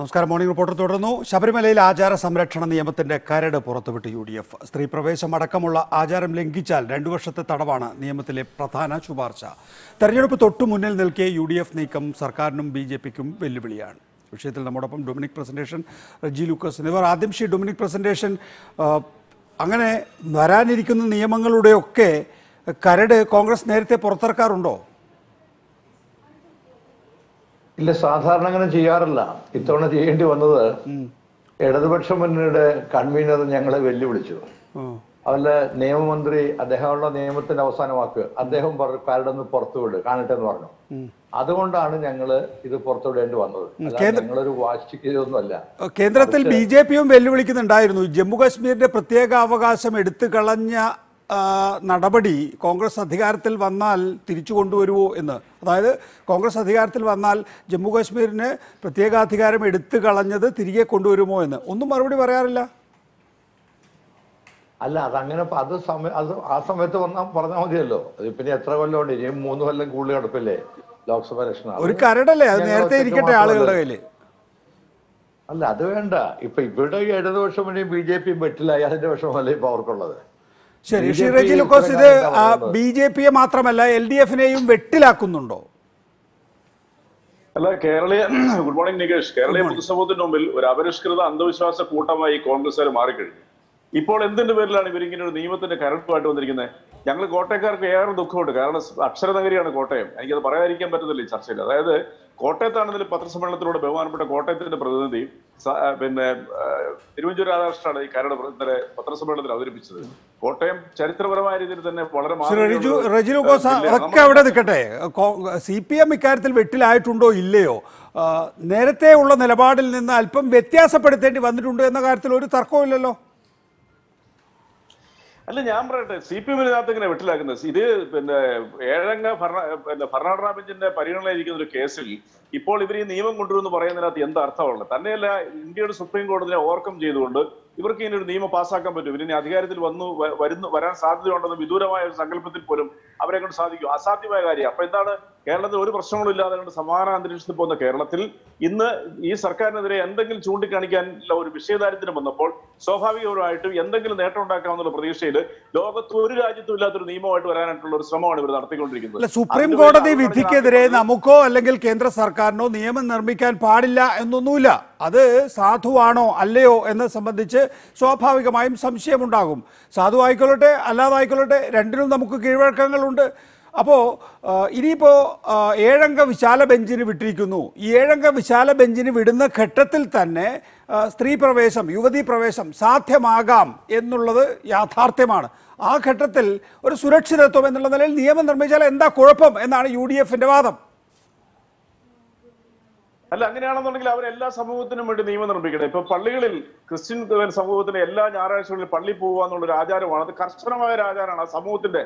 നമസ്കാരം. Morning reporter തുടർന്നു. ശബരിമലയിൽ ആചാര സംരക്ഷണ നിയമത്തിന്റെ കരട് പുറത്തുവിട്ട് യു ഡി എഫ് സ്ത്രീ പ്രവേശം അടക്കമുള്ള ആചാരം ലംഘിച്ചാൽ രണ്ടു വർഷത്തെ തടവാണ് നിയമത്തിലെ പ്രധാന ശുപാർശ. തെരഞ്ഞെടുപ്പ് തൊട്ടു മുന്നിൽ നിൽക്കെ യു ഡി എഫ് നീക്കം സർക്കാരിനും ബി ജെ പിക്കും വെല്ലുവിളിയാണ്. വിഷയത്തിൽ നമ്മോടൊപ്പം ഡൊമിനിക് പ്രസന്റേഷൻ റജി ലൂക്കസ്. എന്നിവർ ആദ്യം ശ്രീ ഡൊമിനിക് പ്രസന്റേഷൻ അങ്ങനെ വരാനിരിക്കുന്ന നിയമങ്ങളുടെയൊക്കെ കരട് കോൺഗ്രസ് നേരത്തെ പുറത്തിറക്കാറുണ്ടോ? ഇല്ല സാധാരണ അങ്ങനെ ചെയ്യാറില്ല. ഇത്തവണ ചെയ്യേണ്ടി വന്നത് ഇടതുപക്ഷ മുന്നണിയുടെ കൺവീനർ ഞങ്ങളെ വെല്ലുവിളിച്ചു. അവരുടെ നിയമമന്ത്രി അദ്ദേഹമുള്ള നിയമത്തിന്റെ അവസാനമാക്കുക അദ്ദേഹം പറഞ്ഞു ഒന്ന് പുറത്തുവിട് കാണട്ടെ എന്ന് പറഞ്ഞു. അതുകൊണ്ടാണ് ഞങ്ങൾ ഇത് പുറത്തുവിടേണ്ടി വന്നത്. ഞങ്ങളൊരു വാശിക്കൊന്നുമല്ല കേന്ദ്രത്തിൽ ബി ജെ പിയും വെല്ലുവിളിക്കുന്നുണ്ടായിരുന്നു. ജമ്മു കാശ്മീരിന്റെ പ്രത്യേക അവകാശം എടുത്തു കളഞ്ഞ നടപടി കോൺഗ്രസ് അധികാരത്തിൽ വന്നാൽ തിരിച്ചു കൊണ്ടുവരുമോ എന്ന്. അതായത് കോൺഗ്രസ് അധികാരത്തിൽ വന്നാൽ ജമ്മു കാശ്മീരിന് പ്രത്യേകാധികാരം എടുത്തു കളഞ്ഞത് തിരികെ കൊണ്ടുവരുമോ എന്ന്. ഒന്നും മറുപടി പറയാറില്ല. അല്ല അതങ്ങനെ അത് സമയം അത് ആ സമയത്ത് വന്നാൽ പറഞ്ഞാൽ മതിയല്ലോ. പിന്നെ എത്ര കൊല്ലമുണ്ട്? ഇനി മൂന്ന് കൊല്ലം കൂടുതൽ കിടപ്പില്ലേ ലോക്സഭ ഇലക്ഷൻ ഒരു കരടല്ലേ? അത് നേരത്തെ ഇരിക്കട്ടെ ആളുകളുടെ കയ്യിൽ അല്ല അത് വേണ്ട. ഇപ്പൊ ഇവിടെ ഇടതുപക്ഷം ബി ജെ പി വെട്ടിലായി. അതിന്റെ വിഷമല്ലേ ഇപ്പൊ അവർക്കുള്ളത്? ശരി ഷിറജി ലുക്കോസ് ഇത് ബി ജെ പിയെ മാത്രമല്ല എൽ ഡി എഫിനെയും വെട്ടിലാക്കുന്നുണ്ടോ? അല്ല കേരളീയ ഗുഡ് മോർണിംഗ് നികേഷ്. കേരളീയ പൊതുസമൂഹത്തിന് മുമ്പിൽ ഒരു അപരിഷ്കൃത അന്ധവിശ്വാസ കൂട്ടമായി കോൺഗ്രസ്സുകാർ മാറിക്കഴിഞ്ഞു. ഇപ്പോൾ എന്തിന്റെ പേരിലാണ് ഇവരിങ്ങനെ ഒരു നിയമത്തിന്റെ കരടുമായിട്ട് വന്നിരിക്കുന്നത്? ഞങ്ങൾ കോട്ടയക്കാർക്ക് ഏറെ ദുഃഖമുണ്ട്. കാരണം അക്ഷരനഗരിയാണ് കോട്ടയം. എനിക്കത് പറയാതിരിക്കാൻ പറ്റത്തില്ല ഈ ചർച്ചയിൽ. അതായത് കോട്ടയത്താണെങ്കിലും പത്രസമ്മേളനത്തിലൂടെ ബഹുമാനപ്പെട്ട കോട്ടയത്തിന്റെ പ്രതിനിധി പിന്നെ തിരുവഞ്ചൂർ രാധാകൃഷ്ണനാണ് ഈ കരട് ഇന്നലെ പത്രസമ്മേളനത്തിൽ അവതരിപ്പിച്ചത്. കോട്ടയം ചരിത്രപരമായ രീതിയിൽ തന്നെ വളരെ. അതൊക്കെ അവിടെ നിൽക്കട്ടെ. സി പി എം ഇക്കാര്യത്തിൽ വെട്ടിലായിട്ടുണ്ടോ ഇല്ലയോ? നേരത്തെ ഉള്ള നിലപാടിൽ നിന്ന് അല്പം വ്യത്യാസപ്പെടുത്തേണ്ടി വന്നിട്ടുണ്ടോ എന്ന കാര്യത്തിൽ ഒരു തർക്കവും ഇല്ലല്ലോ. അല്ല ഞാൻ പറയട്ടെ സി പി എമ്മിനകത്ത് ഇങ്ങനെ വെട്ടിലാക്കുന്നത്. ഇത് പിന്നെ ഏഴംഗ ഭരണ പിന്നെ ഭരണഘടനാ ബെഞ്ചിന്റെ പരിഗണനയിലിരിക്കുന്ന ഒരു കേസിൽ ഇപ്പോൾ ഇവർ ഈ നിയമം കൊണ്ടുവരുമെന്ന് പറയുന്നതിനകത്ത് എന്ത് അർത്ഥമുള്ളത്? തന്നെയല്ല ഇന്ത്യയുടെ സുപ്രീം കോടതിയെ ഓവർകം ചെയ്തുകൊണ്ട് ഇവർക്ക് ഇനി ഒരു നിയമം പാസ്സാക്കാൻ പറ്റും. ഇവരിനി അധികാരത്തിൽ വന്നു വരുന്നു വരാൻ സാധ്യതയുണ്ടെന്ന് വിദൂരമായ ഒരു സങ്കല്പത്തിൽ പോലും അവരെ കൊണ്ട് സാധിക്കും. അസാധ്യമായ കാര്യം. അപ്പൊ എന്താണ്? കേരളത്തിൽ ഒരു പ്രശ്നങ്ങളും ഇല്ലാതെ കൊണ്ട് സമാന അന്തരീക്ഷത്തിൽ പോകുന്ന കേരളത്തിൽ ഇന്ന് ഈ സർക്കാരിനെതിരെ എന്തെങ്കിലും ചൂണ്ടിക്കാണിക്കാനുള്ള ഒരു വിഷയദാരിദ്ര്യം വന്നപ്പോൾ സ്വാഭാവികമായിട്ടും എന്തെങ്കിലും നേട്ടം ഉണ്ടാക്കാമെന്നുള്ള പ്രതീക്ഷയിൽ ലോകത്ത് ഒരു രാജ്യത്തും ഇല്ലാത്തൊരു നിയമമായിട്ട് വരാനായിട്ടുള്ള ഒരു ശ്രമമാണ് ഇവർ നടത്തിക്കൊണ്ടിരിക്കുന്നത്. സുപ്രീം കോടതി വിധിക്കെതിരെ നമുക്കോ അല്ലെങ്കിൽ കേന്ദ്ര സർക്കാരിനോ നിയമം നിർമ്മിക്കാൻ പാടില്ല എന്നൊന്നുമില്ല. അത് സാധുവാണോ അല്ലയോ എന്ന് സംബന്ധിച്ച് സ്വാഭാവികമായും സംശയമുണ്ടാകും. സാധുവായിക്കൊള്ളട്ടെ അല്ലാതായിക്കൊള്ളട്ടെ രണ്ടിനും നമുക്ക് കീഴ്വഴക്കങ്ങളുണ്ട്. അപ്പോൾ ഇനിയിപ്പോൾ ഏഴംഗ വിശാല ബെഞ്ചിന് വിട്ടിരിക്കുന്നു. ഈ ഏഴംഗ വിശാല ബെഞ്ചിന് വിടുന്ന ഘട്ടത്തിൽ തന്നെ സ്ത്രീ പ്രവേശം യുവതീ പ്രവേശം സാധ്യമാകാം എന്നുള്ളത് യാഥാർത്ഥ്യമാണ്. ആ ഘട്ടത്തിൽ ഒരു സുരക്ഷിതത്വം എന്നുള്ള നിലയിൽ നിയമം നിർമ്മിച്ചാൽ എന്താ കുഴപ്പം എന്നാണ് യു വാദം. അല്ല അങ്ങനെയാണെന്നുണ്ടെങ്കിൽ അവർ എല്ലാ സമൂഹത്തിനും വേണ്ടി നിയമം നിർമ്മിക്കണം. ഇപ്പൊ പള്ളികളിൽ ക്രിസ്ത്യൻ സമൂഹത്തിന് എല്ലാ ഞായറാഴ്ചകളിൽ പള്ളി പോകുക എന്നുള്ള ഒരു ആചാരമാണ്. അത് കർശനമായ ഒരു ആചാരമാണ് ആ സമൂഹത്തിന്റെ.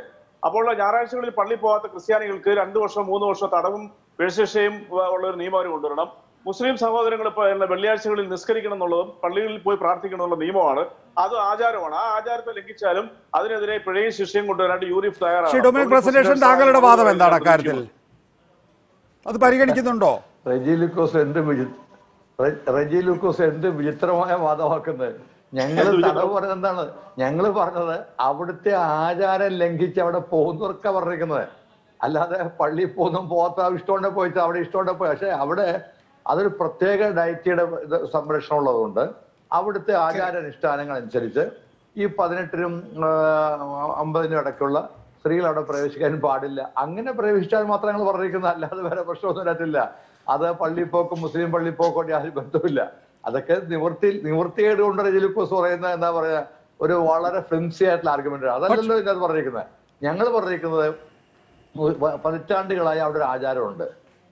അപ്പോൾ ഞായറാഴ്ചകളിൽ പള്ളി പോകാത്ത ക്രിസ്ത്യാനികൾക്ക് രണ്ടു വർഷം മൂന്ന് വർഷം തടവും പിഴശിക്ഷയും ഉള്ള ഒരു നിയമം അവർ കൊണ്ടുവരണം. മുസ്ലിം സഹോദരങ്ങൾ ഇപ്പൊ വെള്ളിയാഴ്ചകളിൽ നിസ്കരിക്കണം എന്നുള്ളതും പള്ളികളിൽ പോയി പ്രാർത്ഥിക്കണം എന്നുള്ള നിയമമാണ്. അത് ആചാരമാണ്. ആ ആചാരത്തെ ലംഘിച്ചാലും അതിനെതിരെ പിഴയും ശിക്ഷയും കൊണ്ടുവരാനായിട്ട് യൂറിഫ് തയ്യാറാണ്. താങ്കളുടെ വാദം എന്താണ് അക്കാര്യത്തിൽ അത് പരിഗണിക്കുന്നുണ്ടോ? റെജി ലൂക്കോസ് എന്ത് റെജി ലൂക്കോസ് എന്ത് വിചിത്രമായ വാദമാക്കുന്നത് ഞങ്ങൾ തടവ് പറഞ്ഞത് എന്താണ്? ഞങ്ങൾ പറഞ്ഞത് അവിടുത്തെ ആചാരം ലംഘിച്ച് അവിടെ പോകുന്നവർക്ക പറഞ്ഞിരിക്കുന്നത്. അല്ലാതെ പള്ളിയിൽ പോകുന്ന പോകാത്ത ഇഷ്ടമുണ്ടെ പോയിട്ട് അവിടെ ഇഷ്ടമുണ്ടെ പോയി. പക്ഷെ അവിടെ അതൊരു പ്രത്യേക ഡയറ്റിയുടെ സംരക്ഷണം ഉള്ളതുകൊണ്ട് അവിടുത്തെ ആചാരാനുഷ്ഠാനങ്ങൾ അനുസരിച്ച് ഈ പതിനെട്ടിനും അമ്പതിനും ഇടയ്ക്കുള്ള സ്ത്രീകൾ അവിടെ പ്രവേശിക്കാൻ പാടില്ല. അങ്ങനെ പ്രവേശിച്ചാൽ മാത്രം ഞങ്ങൾ പറഞ്ഞിരിക്കുന്നത്. അല്ലാതെ വേറെ പ്രശ്നമൊന്നും പറ്റില്ല അത് പള്ളിപ്പോക്കും മുസ്ലിം പള്ളിപ്പോക്കും യാതൊരു ബന്ധമില്ല അതൊക്കെ നിവൃത്തി നിവൃത്തിയേട് കൊണ്ട് രജലിക്കോസ് പറയുന്ന എന്താ പറയാ ഒരു വളരെ ഫ്ലിംസി ആയിട്ടുള്ള ആർഗ്യുമെന്റ് അതല്ലല്ലോ ഇതിനകത്ത് പറഞ്ഞിരിക്കുന്നത്. ഞങ്ങൾ പറഞ്ഞിരിക്കുന്നത് പതിറ്റാണ്ടുകളായി അവിടെ ഒരു ആചാരമുണ്ട്.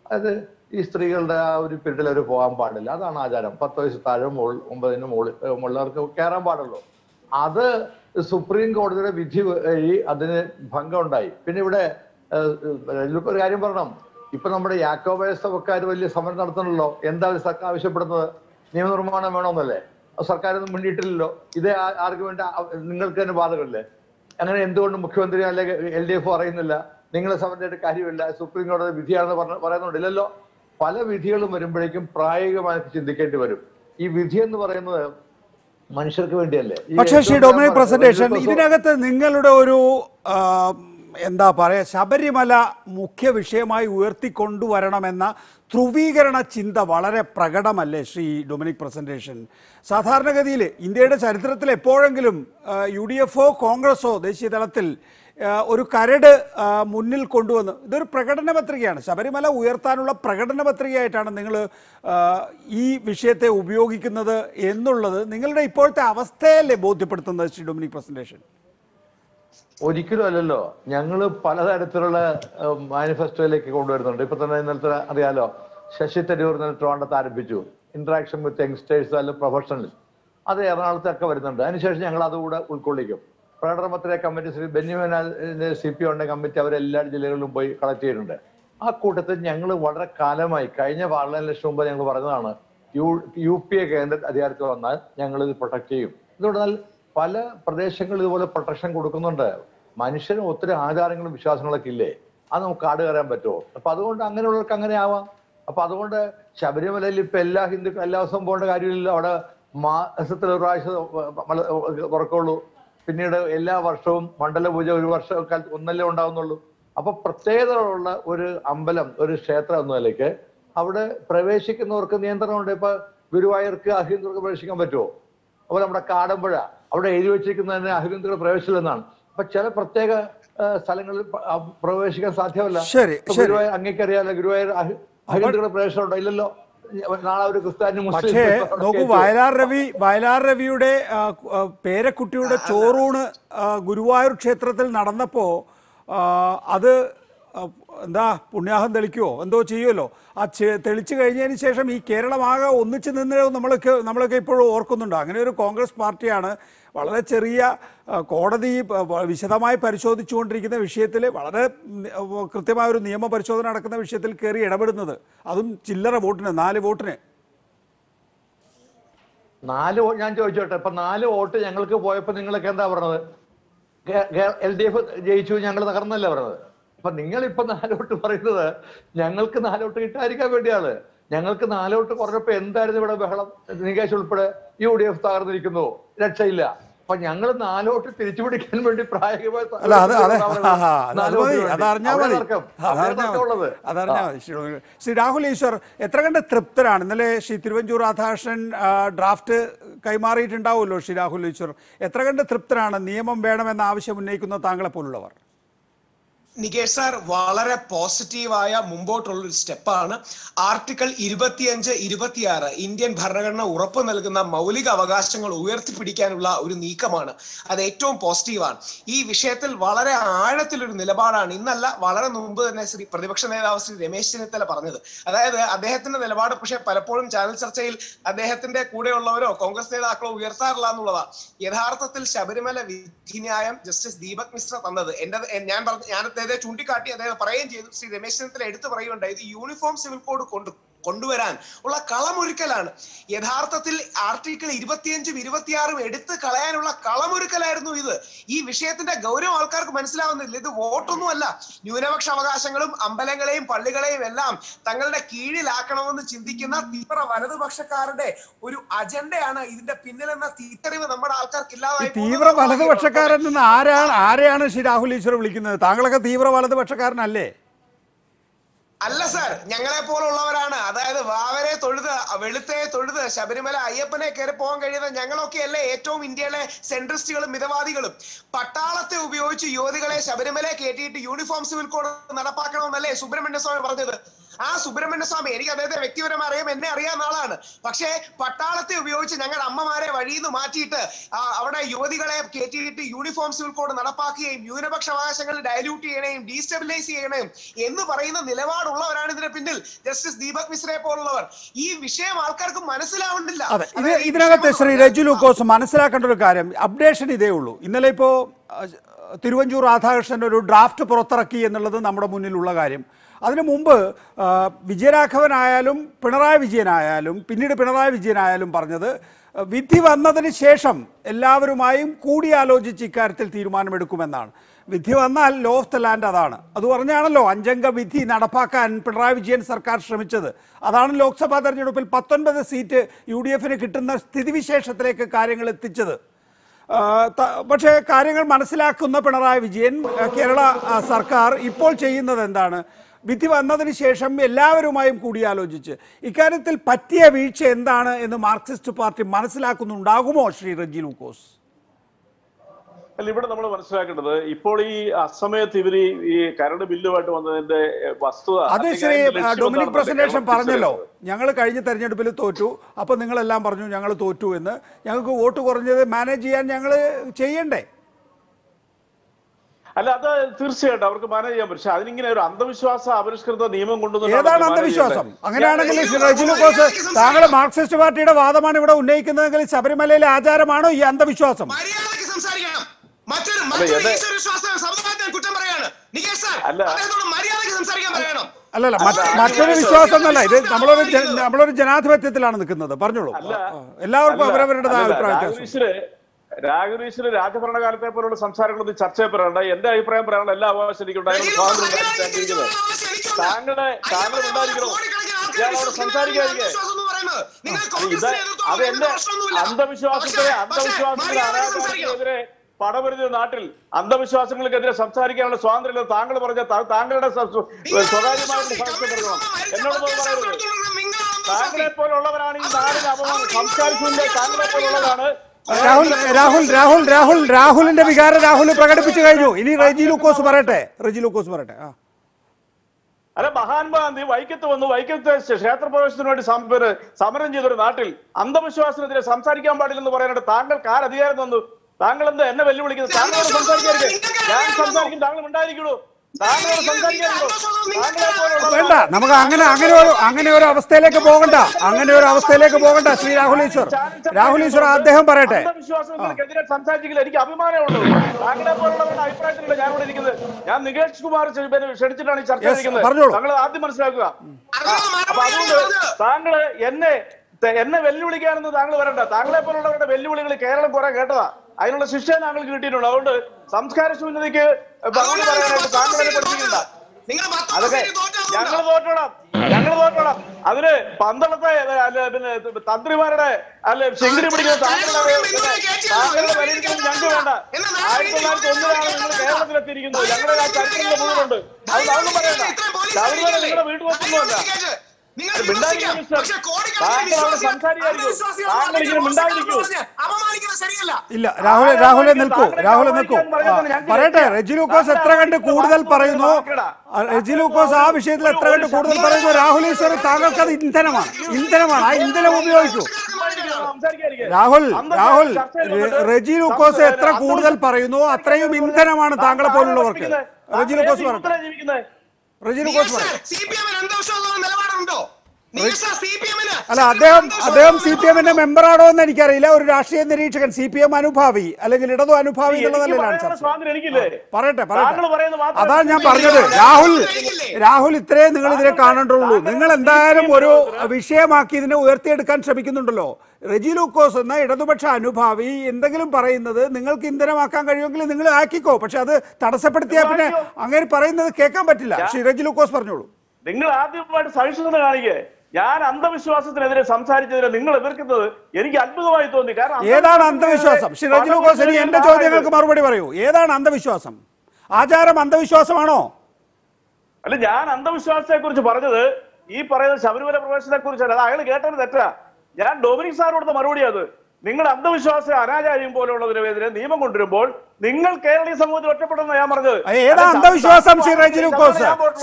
അതായത് ഈ സ്ത്രീകളുടെ ആ ഒരു പീരീഡിൽ അവർ പോകാൻ പാടില്ല. അതാണ് ആചാരം. പത്ത് വയസ്സ് താഴെ മുകൾ ഒമ്പതിന് മുകളിൽ മുള്ളവർക്ക് കയറാൻ പാടുള്ളൂ. അത് സുപ്രീം കോടതിയുടെ വിധി വഴി അതിന് ഭംഗം ഉണ്ടായി. പിന്നെ ഇവിടെ ഒരു കാര്യം പറയണം. ഇപ്പൊ നമ്മുടെ യാക്കോബായ സഭക്കാർ വലിയ സമരം നടത്തണല്ലോ? എന്താണ് സർക്കാർ ആവശ്യപ്പെടുന്നത്? നിയമനിർമ്മാണം വേണമെന്നല്ലേ? സർക്കാരൊന്നും മുന്നിട്ടില്ലല്ലോ ഇതേ ആർഗ്യുമെന്റ് നിങ്ങൾക്ക് തന്നെ ബാധകമല്ലേ? അങ്ങനെ എന്തുകൊണ്ട് മുഖ്യമന്ത്രി അല്ലെങ്കിൽ എൽ ഡി എഫ് അറിയുന്നില്ല? നിങ്ങളെ സമരത്തിന്റെ കാര്യമില്ല. സുപ്രീം കോടതി വിധിയാണെന്ന് പറഞ്ഞ പറയുന്നുണ്ടില്ലല്ലോ പല വിധികളും വരുമ്പോഴേക്കും പ്രായോഗികമായി ചിന്തിക്കേണ്ടി വരും. ഈ വിധി എന്ന് പറയുന്നത് മനുഷ്യർക്ക് വേണ്ടിയല്ലേ? പക്ഷേ ശ്രീ ഡൊമിനിക് പ്രസന്റേഷൻ ഇതിനകത്ത് നിങ്ങളുടെ ഒരു എന്താ പറയുക ശബരിമല മുഖ്യ വിഷയമായി ഉയർത്തിക്കൊണ്ടുവരണമെന്ന ധ്രുവീകരണ ചിന്ത വളരെ പ്രകടമല്ലേ ശ്രീ ഡൊമിനിക് പ്രസന്റേഷൻ? സാധാരണഗതിയിൽ ഇന്ത്യയുടെ ചരിത്രത്തിൽ എപ്പോഴെങ്കിലും യു ഡി എഫോ കോൺഗ്രസോ ദേശീയ തലത്തിൽ ഒരു കരട് മുന്നിൽ കൊണ്ടുവന്ന് ഇതൊരു പ്രകടന പത്രികയാണ് ശബരിമല ഉയർത്താനുള്ള പ്രകടന പത്രികയായിട്ടാണ് നിങ്ങൾ ഈ വിഷയത്തെ ഉപയോഗിക്കുന്നത് എന്നുള്ളത് നിങ്ങളുടെ ഇപ്പോഴത്തെ അവസ്ഥയല്ലേ ബോധ്യപ്പെടുത്തുന്നത് ശ്രീ ഡൊമിനിക് പ്രസന്റേഷൻ? ഒരിക്കലും അല്ലല്ലോ. ഞങ്ങൾ പലതരത്തിലുള്ള മാനിഫെസ്റ്റോയിലേക്ക് കൊണ്ടുവരുന്നുണ്ട്. ഇപ്പൊ തന്നെ ഇന്നലത്തെ അറിയാലോ ശശി തരൂർ ഇന്നലെ ട്രോണ്ടത്ത് ആരംഭിച്ചു. ഇന്ററാക്ഷൻ വിത്ത് യങ്സ്റ്റേഴ്സ് അല്ലെങ്കിൽ പ്രൊഫഷണൽസ് അത് എറണാകുളത്തൊക്കെ വരുന്നുണ്ട്. അതിനുശേഷം ഞങ്ങൾ അതുകൂടെ ഉൾക്കൊള്ളിക്കും. പ്രകടനപത്രിക committee Shri Benyamin C P ഒന്റെ committee അവരെല്ലാ ജില്ലകളിലും പോയി കളക്ട് ചെയ്തിട്ടുണ്ട്. ആ കൂട്ടത്തിൽ ഞങ്ങൾ വളരെ കാലമായി കഴിഞ്ഞ പാർലമെന്റ് ലക്ഷം മുമ്പ് ഞങ്ങൾ പറഞ്ഞതാണ് യു യു പി എ കേന്ദ്ര അധികാരത്തിൽ വന്നാൽ ഞങ്ങൾ ഇത് പ്രൊട്ടക്ട് ചെയ്യും എന്തുകൊണ്ടാൽ പല പ്രദേശങ്ങളിൽ ഇതുപോലെ പ്രൊട്ടക്ഷൻ കൊടുക്കുന്നുണ്ട്. മനുഷ്യന് ഒത്തിരി ആചാരങ്ങളും വിശ്വാസങ്ങളൊക്കെ ഇല്ലേ? അത് നമുക്ക് കാട് കയറാൻ പറ്റുമോ? അപ്പൊ അതുകൊണ്ട് അങ്ങനെയുള്ളവർക്ക് അങ്ങനെ ആവാം. അപ്പൊ അതുകൊണ്ട് ശബരിമലയിൽ ഇപ്പൊ എല്ലാ ഹിന്ദുക്കളും എല്ലാ ദിവസവും പോകേണ്ട കാര്യമില്ല അവിടെ മാസത്തിൽ ഒരു പ്രാവശ്യം പിന്നീട് എല്ലാ വർഷവും മണ്ഡല പൂജ ഒരു വർഷം ഒന്നല്ലേ ഉണ്ടാവുന്നുള്ളൂ. അപ്പൊ പ്രത്യേകതകളുള്ള ഒരു അമ്പലം ഒരു ക്ഷേത്രം എന്ന നിലയ്ക്ക് അവിടെ പ്രവേശിക്കുന്നവർക്ക് നിയന്ത്രണമുണ്ട്. ഇപ്പൊ ഗുരുവായൂർക്ക് അഹിന്ദുർക്ക് പ്രവേശിക്കാൻ പറ്റുമോ? അപ്പോൾ നമ്മുടെ കാടമ്പുഴ. അവിടെ എഴുതി വെച്ചിരിക്കുന്നത് വെച്ചിരിക്കുന്നതിന് പ്രവേശനം എന്നാണ് അപ്പൊ ചില പ്രത്യേക സ്ഥലങ്ങളിൽ പ്രവേശിക്കാൻ സാധ്യമല്ല. ഗുരുവായൂർ അങ്ങേക്കറിയാലോ ഗുരുവായൂർ അഹി- അഹിന്ദുക്കളുടെ പ്രവേശനം ഉണ്ടോ ഇല്ലല്ലോ. പക്ഷേ നോക്കൂ വയലാർ രവി വയലാർ രവിയുടെ പേരക്കുട്ടിയുടെ ചോറൂണ് ഗുരുവായൂർ ക്ഷേത്രത്തിൽ നടന്നപ്പോൾ അത് എന്താ പുണ്യാഹം തെളിക്കുവോ? എന്തോ ചെയ്യുമല്ലോ ആ തെളിച്ചു കഴിഞ്ഞതിന് ശേഷം ഈ കേരളമാകെ ഒന്നിച്ചു നിന്നോ നമ്മളൊക്കെ നമ്മളൊക്കെ ഇപ്പോഴും ഓർക്കുന്നുണ്ട്. അങ്ങനെ ഒരു കോൺഗ്രസ് പാർട്ടിയാണ് വളരെ ചെറിയ കോടതി വിശദമായി പരിശോധിച്ചുകൊണ്ടിരിക്കുന്ന വിഷയത്തിൽ വളരെ കൃത്യമായ ഒരു നിയമ പരിശോധന നടക്കുന്ന വിഷയത്തിൽ കയറി ഇടപെടുന്നത് അതും ചില്ലറ വോട്ടിന് നാല് വോട്ടിന്. നാല് ഞാൻ ചോദിച്ചോട്ടെ ഇപ്പൊ നാല് വോട്ട് ഞങ്ങൾക്ക് പോയപ്പോ നിങ്ങളൊക്കെ എന്താ പറഞ്ഞത്? എൽ ഡി എഫ് ജയിച്ചു ഞങ്ങൾ തകർന്നല്ലേ പറഞ്ഞത്? അപ്പൊ നിങ്ങൾ ഇപ്പൊ നാലോട്ട് പറയുന്നത് ഞങ്ങൾക്ക് നാലോട്ട് കിട്ടാതിരിക്കാൻ വേണ്ടിയാണ്. ഞങ്ങൾക്ക് നാലോട്ട് കുറഞ്ഞപ്പോ എന്തായിരുന്നു ഇവിടെ ബഹളം? നികേഷ് ഉൾപ്പെടെ യു ഡി എഫ് തകർന്നിരിക്കുന്നു. രക്ഷയില്ല. അപ്പൊ ഞങ്ങൾ നാലോട്ട് തിരിച്ചു പിടിക്കാൻ വേണ്ടി മതി. ശ്രീ രാഹുൽ ഈശ്വർ എത്ര കണ്ട് തൃപ്തരാണ്? ഇന്നലെ ശ്രീ തിരുവഞ്ചൂർ രാധാകൃഷ്ണൻ ഡ്രാഫ്റ്റ് കൈമാറിയിട്ടുണ്ടാവുമല്ലോ ശ്രീ രാഹുൽ ഈശ്വർ. എത്ര കണ്ട് തൃപ്തരാണ്? നിയമം വേണമെന്ന ആവശ്യം ഉന്നയിക്കുന്ന താങ്കളെ പോലുള്ളവർ നികേഷ് സാർ വളരെ പോസിറ്റീവായ മുമ്പോട്ടുള്ള ഒരു സ്റ്റെപ്പാണ്. ആർട്ടിക്കിൾ ഇരുപത്തിയഞ്ച് ഇരുപത്തിയാറ് ഇന്ത്യൻ ഭരണഘടന ഉറപ്പു നൽകുന്ന മൗലിക അവകാശങ്ങൾ ഉയർത്തിപ്പിടിക്കാനുള്ള ഒരു നീക്കമാണ്. അത് ഏറ്റവും പോസിറ്റീവാണ്. ഈ വിഷയത്തിൽ വളരെ ആഴത്തിലൊരു നിലപാടാണ്. ഇന്നല്ല വളരെ മുമ്പ് തന്നെ ശ്രീ പ്രതിപക്ഷ നേതാവ് ശ്രീ രമേശ് ചെന്നിത്തല പറഞ്ഞത്. അതായത് അദ്ദേഹത്തിന്റെ നിലപാട് പക്ഷേ പലപ്പോഴും ചാനൽ ചർച്ചയിൽ അദ്ദേഹത്തിന്റെ കൂടെയുള്ളവരോ കോൺഗ്രസ് നേതാക്കളോ ഉയർത്താറില്ല എന്നുള്ളതാണ്. യഥാർത്ഥത്തിൽ ശബരിമല വിധിന്യായം ജസ്റ്റിസ് ദീപക് മിശ്ര തന്നത്. എന്റെ ഞാൻ പറഞ്ഞ ഞാൻ അദ്ദേഹത്തെ ചൂണ്ടിക്കാട്ടി അദ്ദേഹം പറയുകയും ചെയ്തു. ശ്രീ രമേശ് ചെന്നിത്തല എടുത്തു പറയുകയുണ്ടായി. ഇത് യൂണിഫോം സിവിൽ കോഡ് കൊണ്ട്. കൊണ്ടുവരാൻ ഉള്ള കളമൊരുക്കലാണ്. യഥാർത്ഥത്തിൽ ആർട്ടിക്കിൾ ഇരുപത്തിയഞ്ചും ഇരുപത്തിയാറും എടുത്ത് കളയാനുള്ള കളമൊരുക്കലായിരുന്നു ഇത്. ഈ വിഷയത്തിന്റെ ഗൗരവം ആൾക്കാർക്ക് മനസ്സിലാവുന്നില്ല. ഇത് വോട്ടൊന്നുമല്ല. ന്യൂനപക്ഷ അവകാശങ്ങളും അമ്പലങ്ങളെയും പള്ളികളെയും എല്ലാം തങ്ങളുടെ കീഴിലാക്കണമെന്ന് ചിന്തിക്കുന്ന തീവ്ര വലതുപക്ഷക്കാരുടെ ഒരു അജണ്ടയാണ് ഇതിന്റെ പിന്നിലെന്ന തിരിച്ചറിവ് നമ്മുടെ ആൾക്കാർക്ക് ഇല്ലാതായി തീവ്ര വലതുപക്ഷക്കാരൻ ആരാണ് ആരെയാണ് ശ്രീ രാഹുൽ ഈശ്വർ വിളിക്കുന്നത്? താങ്കളൊക്കെ തീവ്ര വലതുപക്ഷക്കാരനല്ലേ? അല്ല സാർ ഞങ്ങളെ പോലുള്ളവരാണ്. അതായത് വാവരെ തൊഴുത് വെളുത്തെ തൊഴുത് ശബരിമല അയ്യപ്പനെ കയറി പോകാൻ കഴിയുന്ന ഞങ്ങളൊക്കെയല്ലേ ഏറ്റവും ഇന്ത്യയിലെ സെൻട്രിസ്റ്റുകളും മിതവാദികളും. പട്ടാളത്തെ ഉപയോഗിച്ച് യുവതികളെ ശബരിമല കയറ്റിയിട്ട് യൂണിഫോം സിവിൽ കോഡ് നടപ്പാക്കണമെന്നല്ലേ സുബ്രഹ്മണ്യ സ്വാമി പറഞ്ഞത്? ആ സുബ്രഹ്മണ്യ സ്വാമി എനിക്ക് അദ്ദേഹത്തെ വ്യക്തിപരമായി അറിയാം എന്നെ അറിയാവുന്ന ആളാണ്. പക്ഷേ പട്ടാളത്തെ ഉപയോഗിച്ച് ഞങ്ങളുടെ അമ്മമാരെ വഴിയിൽ നിന്ന് മാറ്റിയിട്ട് അവിടെ യുവതികളെ കയറ്റിയിട്ട് യൂണിഫോം സിവിൽ കോഡ് നടപ്പാക്കുകയും ന്യൂനപക്ഷ അവകാശങ്ങൾ ഡയലൂട്ട് ചെയ്യണേയും ഡീസ്റ്റബിലൈസ് ചെയ്യണേയും എന്ന് പറയുന്ന നിലപാടുള്ളവരാണ് ഇതിന് പിന്നിൽ ജസ്റ്റിസ് ദീപക് മിശ്രയെ പോലുള്ളവർ. ഈ വിഷയം ആൾക്കാർക്ക് മനസ്സിലാവുന്നില്ല. ഇതിനകത്ത് ശ്രീ രജു ലൂക്കോസ് മനസ്സിലാക്കേണ്ട ഒരു കാര്യം അപ്ഡേഷൻ ഇതേ ഉള്ളൂ. ഇന്നലെ ഇപ്പോൾ തിരുവഞ്ചൂർ രാധാകൃഷ്ണൻ ഒരു ഡ്രാഫ്റ്റ് പുറത്തിറക്കി എന്നുള്ളത് നമ്മുടെ മുന്നിലുള്ള കാര്യം. അതിനു മുമ്പ് വിജയരാഘവനായാലും പിണറായി വിജയനായാലും പിന്നീട് പിണറായി വിജയനായാലും പറഞ്ഞത് വിധി വന്നതിന് ശേഷം എല്ലാവരുമായും കൂടിയാലോചിച്ച് ഇക്കാര്യത്തിൽ തീരുമാനമെടുക്കുമെന്നാണ്. വിധി വന്നാൽ ലോ ഓഫ് ദ ലാൻഡ് അതാണ്. അത് പറഞ്ഞാണല്ലോ അഞ്ചംഗ വിധി നടപ്പാക്കാൻ പിണറായി വിജയൻ സർക്കാർ ശ്രമിച്ചത്. അതാണ് ലോക്സഭാ തെരഞ്ഞെടുപ്പിൽ പത്തൊൻപത് സീറ്റ് യു ഡി എഫിന് കിട്ടുന്ന സ്ഥിതിവിശേഷത്തിലേക്ക് കാര്യങ്ങൾ എത്തിച്ചത്. പക്ഷേ കാര്യങ്ങൾ മനസ്സിലാക്കുന്ന പിണറായി വിജയൻ കേരള സർക്കാർ ഇപ്പോൾ ചെയ്യുന്നത് എന്താണ്? വിധി വന്നതിന് ശേഷം എല്ലാവരുമായും കൂടിയാലോചിച്ച് ഇക്കാര്യത്തിൽ പറ്റിയ വീഴ്ച എന്താണ് എന്ന് മാർക്സിസ്റ്റ് പാർട്ടി മനസ്സിലാക്കുന്നുണ്ടാകുമോ ശ്രീ റജി ലൂക്കോസ്? അല്ല ഇവിടെ നമ്മൾ മനസ്സിലാക്കേണ്ടത് ഇപ്പോൾ ഈ അസമയത്ത് ഇവർ ഈ- കരട് ബില്ലുമായിട്ട് വന്നതിന്റെ വസ്തുത അത് ശ്രീ ഡൊമിനിക് പ്രസന്റേഷൻ പറഞ്ഞല്ലോ. ഞങ്ങൾ കഴിഞ്ഞ തെരഞ്ഞെടുപ്പിൽ തോറ്റു. അപ്പോൾ നിങ്ങളെല്ലാം പറഞ്ഞു ഞങ്ങൾ തോറ്റു എന്ന്. ഞങ്ങൾക്ക് വോട്ട് കുറഞ്ഞത് മാനേജ് ചെയ്യാൻ ഞങ്ങൾ ചെയ്യണ്ടേ? അല്ല അത് തീർച്ചയായിട്ടും അവർക്ക് മാനേജ് ചെയ്യാൻ പറ്റും. പക്ഷെ അതിനിങ്ങനെ ഒരു അന്ധവിശ്വാസ അപരിഷ്കൃത നിയമം കൊണ്ടുവന്നു ഏതാണ് അന്ധവിശ്വാസം? അങ്ങനെയാണെങ്കിൽ താങ്കൾ മാർക്സിസ്റ്റ് പാർട്ടിയുടെ വാദമാണ് ഇവിടെ ഉന്നയിക്കുന്നതെങ്കിൽ ശബരിമലയിലെ ആചാരമാണോ ഈ അന്ധവിശ്വാസം? മര്യാദയ്ക്ക് സംസാരിക്കണം. മറ്റൊരു അല്ല, മറ്റൊരു എന്നെ- ഈശ്വര വിശ്വാസ സമുദായത്തെ കുറ്റം പറയാണ്. നികേഷ് സാർ അല്ല. മര്യാദയ്ക്ക് സംസാരിക്കാൻ പറയണം. അല്ലല്ല മറ്റൊരു വിശ്വാസം എന്നല്ല ഇത് നമ്മളൊരു നമ്മളൊരു ജനാധിപത്യത്തിലാണ് നിൽക്കുന്നത്. പറഞ്ഞോളൂ. എല്ലാവർക്കും അവരവരുടെ അവരവരുടേതായ അഭിപ്രായ രാഘവീശ്വര് രാഘവീശ്വര് രാജഭരണകാലത്തെ പോലുള്ള സംസാരങ്ങളൊന്നും ചർച്ച ചെയ്യപ്പെടേണ്ട എന്റെ അഭിപ്രായം പറയാനുള്ള എല്ലാ അവകാശം എനിക്കുണ്ടായിരുന്നു താങ്കളെ താങ്കൾ ഉണ്ടായിരിക്കണോ. ഞാൻ സംസാരിക്കാതിരിക്കേ ഇത് അത് എന്റെ അന്ധവിശ്വാസത്തെ അന്ധവിശ്വാസത്തിന് അനാചാരത്തിനെതിരെ നാട്ടിൽ അന്ധവിശ്വാസങ്ങൾക്കെതിരെ സംസാരിക്കാനുള്ള സ്വാതന്ത്ര്യം താങ്കൾ പറഞ്ഞ താങ്കളുടെ സ- സ്വ- സ്വകാര്യമായിട്ടുള്ള സാക്ഷ്യം പറയണം എന്നോട് പറയരുത് താങ്കളെ പോലുള്ളവരാണ് ഈ നാടിന് അപമാനം സംസാരിക്കുന്നത് താങ്കളെ പോലുള്ളതാണ്. രാഹുൽ രാഹുൽ രാഹുൽ രാഹുൽ രാഹുലിന്റെ വികാരം രാഹുൽ പ്രകടിപ്പിച്ചു കഴിഞ്ഞു. ഇനി റെജി ലൂക്കോസ് പറയട്ടെ. റെജി ലൂക്കോസ് പറയട്ടെ. അല്ല മഹാത്മാഗാന്ധി വൈക്കത്ത് വന്നു. വൈക്കത്ത് ക്ഷേത്രപ്രവേശനത്തിന് വേണ്ടി സമരം ചെയ്തൊരു നാട്ടിൽ അന്ധവിശ്വാസത്തിനെതിരെ സംസാരിക്കാൻ പാടില്ലെന്ന് പറയാനായിട്ട് താങ്കൾക്ക് ആരധികാരം തന്നു. താങ്കൾ എന്താ എന്നെ വെല്ലുവിളിക്കുന്നത്? താങ്കളോട് സംസാരിക്കാറില്ലേ ഞാൻ സംസാരിക്കും താങ്കൾ ഉണ്ടായിരിക്കുള്ളൂ. വേണ്ട നമുക്ക് അങ്ങനെ അങ്ങനെ ഒരു അങ്ങനെ ഒരു അവസ്ഥയിലേക്ക് പോകണ്ട. അങ്ങനെ ഒരു അവസ്ഥയിലേക്ക് പോകണ്ട ശ്രീ രാഹുൽ ഈശ്വർ. രാഹുൽ ഈശ്വർ അദ്ദേഹം പറയട്ടെ. എനിക്ക് അഭിമാനമുണ്ട്. താങ്കളെ പോലുള്ളവരുടെ അഭിപ്രായത്തിലല്ല ഞാൻ ഇവിടെ ഇരിക്കുന്നത്. ഞാൻ നികേഷ് കുമാർ ക്ഷണിച്ചിട്ടാണ് ഈ ചർച്ച ഇരിക്കുന്നത് പറഞ്ഞോളൂ. താങ്കൾ ആദ്യം മനസ്സിലാക്കുക. അപ്പൊ അതുകൊണ്ട് താങ്കൾ എന്നെ എന്നെ വെല്ലുവിളിക്കാനെന്ന് താങ്കൾ വരണ്ട. താങ്കളെ പോലുള്ളവരുടെ വെല്ലുവിളികൾ കേരളം കുറെ കേട്ടതാ. അതിനുള്ള ശിക്ഷ താങ്കൾക്ക് കിട്ടിയിട്ടുണ്ട്. അതുകൊണ്ട് സംസ്കാര ശൂന്യതയ്ക്ക് പറയാനായിട്ട് പഠിപ്പിക്കണ്ട അതൊക്കെ ഞങ്ങൾ തോറ്റോടാം ഞങ്ങൾ തോറ്റോടാം അതിന് പന്തളത്തെ അല്ല പിന്നെ തന്ത്രിമാരുടെ അല്ല ശിങ്കിരി പിടിക്കുന്ന താങ്കളുടെ താങ്കളുടെ വിലയിരുത്തൽ ഞങ്ങൾക്ക് വേണ്ട. ആയിരത്തി തൊള്ളായിരത്തി ഒന്നിലാണ് നിങ്ങൾ കേരളത്തിലെത്തിയിരിക്കുന്നത് ഞങ്ങളുടെ ആ ചരിത്രത്തിന്റെ മുഴുവനുണ്ട് അത് താങ്കൾ പറയണ്ട. ശബരിമല നിങ്ങളുടെ വീട്ടിൽ വെച്ചൊന്നുമല്ല ഇല്ല രാഹുലെ രാഹുലെ നിൽക്കൂ. രാഹുലെ നിൽക്കൂ. പറയട്ടെ. റെജി ലൂക്കോസ് എത്ര കണ്ട് കൂടുതൽ പറയുന്നു? റെജി ലൂക്കോസ് ആ വിഷയത്തിൽ എത്ര കണ്ട് കൂടുതൽ പറയുന്നു? രാഹുൽ ഈശ്വർ താങ്കൾക്ക് അത് ഇന്ധനമാണ്. ഇന്ധനമാണ്. ആ ഇന്ധനം ഉപയോഗിക്കൂ. രാഹുൽ രാഹുൽ റെജി ലൂക്കോസ് എത്ര കൂടുതൽ പറയുന്നു? അത്രയും ഇന്ധനമാണ് താങ്കളെ പോലുള്ളവർക്ക്. റെജി ലൂക്കോസ് പറയട്ടെ അല്ല അദ്ദേഹം അദ്ദേഹം സി പി എമ്മിന്റെ മെമ്പർ ആണോ എന്ന് എനിക്കറിയില്ല. ഒരു രാഷ്ട്രീയ നിരീക്ഷകൻ സി പി എം അനുഭാവി അല്ലെങ്കിൽ ഇടതു അനുഭാവി എനിക്കില്ലേ? പറയട്ടെ പറയട്ടെ. അതാണ് ഞാൻ പറഞ്ഞത്. രാഹുൽ രാഹുൽ ഇത്രേ നിങ്ങൾ ഇതിനെ കാണേണ്ടുള്ളൂ നിങ്ങൾ എന്തായാലും ഒരു വിഷയമാക്കി ഇതിനെ ഉയർത്തിയെടുക്കാൻ ശ്രമിക്കുന്നുണ്ടല്ലോ. റെജി ലൂക്കോസ് എന്ന ഇടതുപക്ഷ അനുഭാവി എന്തെങ്കിലും പറയുന്നത് നിങ്ങൾക്ക് ഇന്ധനമാക്കാൻ കഴിയുമെങ്കിൽ നിങ്ങൾ ആക്കിക്കോ. പക്ഷെ അത് തടസ്സപ്പെടുത്തിയാൽ പിന്നെ അങ്ങനെ പറയുന്നത് കേൾക്കാൻ പറ്റില്ല. ശ്രീ റെജി ലൂക്കോസ് പറഞ്ഞോളൂ. നിങ്ങൾ ആദ്യമായിട്ട് സഹിഷ്ണുത കാണിക്കേ. ഞാൻ അന്ധവിശ്വാസത്തിനെതിരെ സംസാരിച്ചതിനെ നിങ്ങൾ എതിർക്കുന്നത് എനിക്ക് അത്ഭുതമായി തോന്നി. കാരണം ഏതാണ് അന്ധവിശ്വാസം? ശ്രീ റെജി ലൂക്കോസ് ഇനി എന്റെ ചോദ്യങ്ങൾക്ക് മറുപടി പറയൂ. ഏതാണ് അന്ധവിശ്വാസം? ആചാരം അന്ധവിശ്വാസമാണോ? അല്ല ഞാൻ അന്ധവിശ്വാസത്തെ കുറിച്ച് പറഞ്ഞത് ഈ പറയുന്ന ശബരിമല പ്രവേശനത്തെ കുറിച്ചല്ല അത് അയാൾ കേട്ടത് തെറ്റാ. ഞാൻ ഡൊമിനിക് സാർ കൊടുത്ത മറുപടി അത്. നിങ്ങൾ അന്ധവിശ്വാസ അനാചാര്യം പോലുള്ളതിനെതിരെ നിയമം കൊണ്ടുവരുമ്പോൾ നിങ്ങൾ കേരളീയ സമൂഹത്തിൽ ഒറ്റപ്പെടുന്ന ഞാൻ പറഞ്ഞത്. ഏതാ അന്ധവിശ്വാസം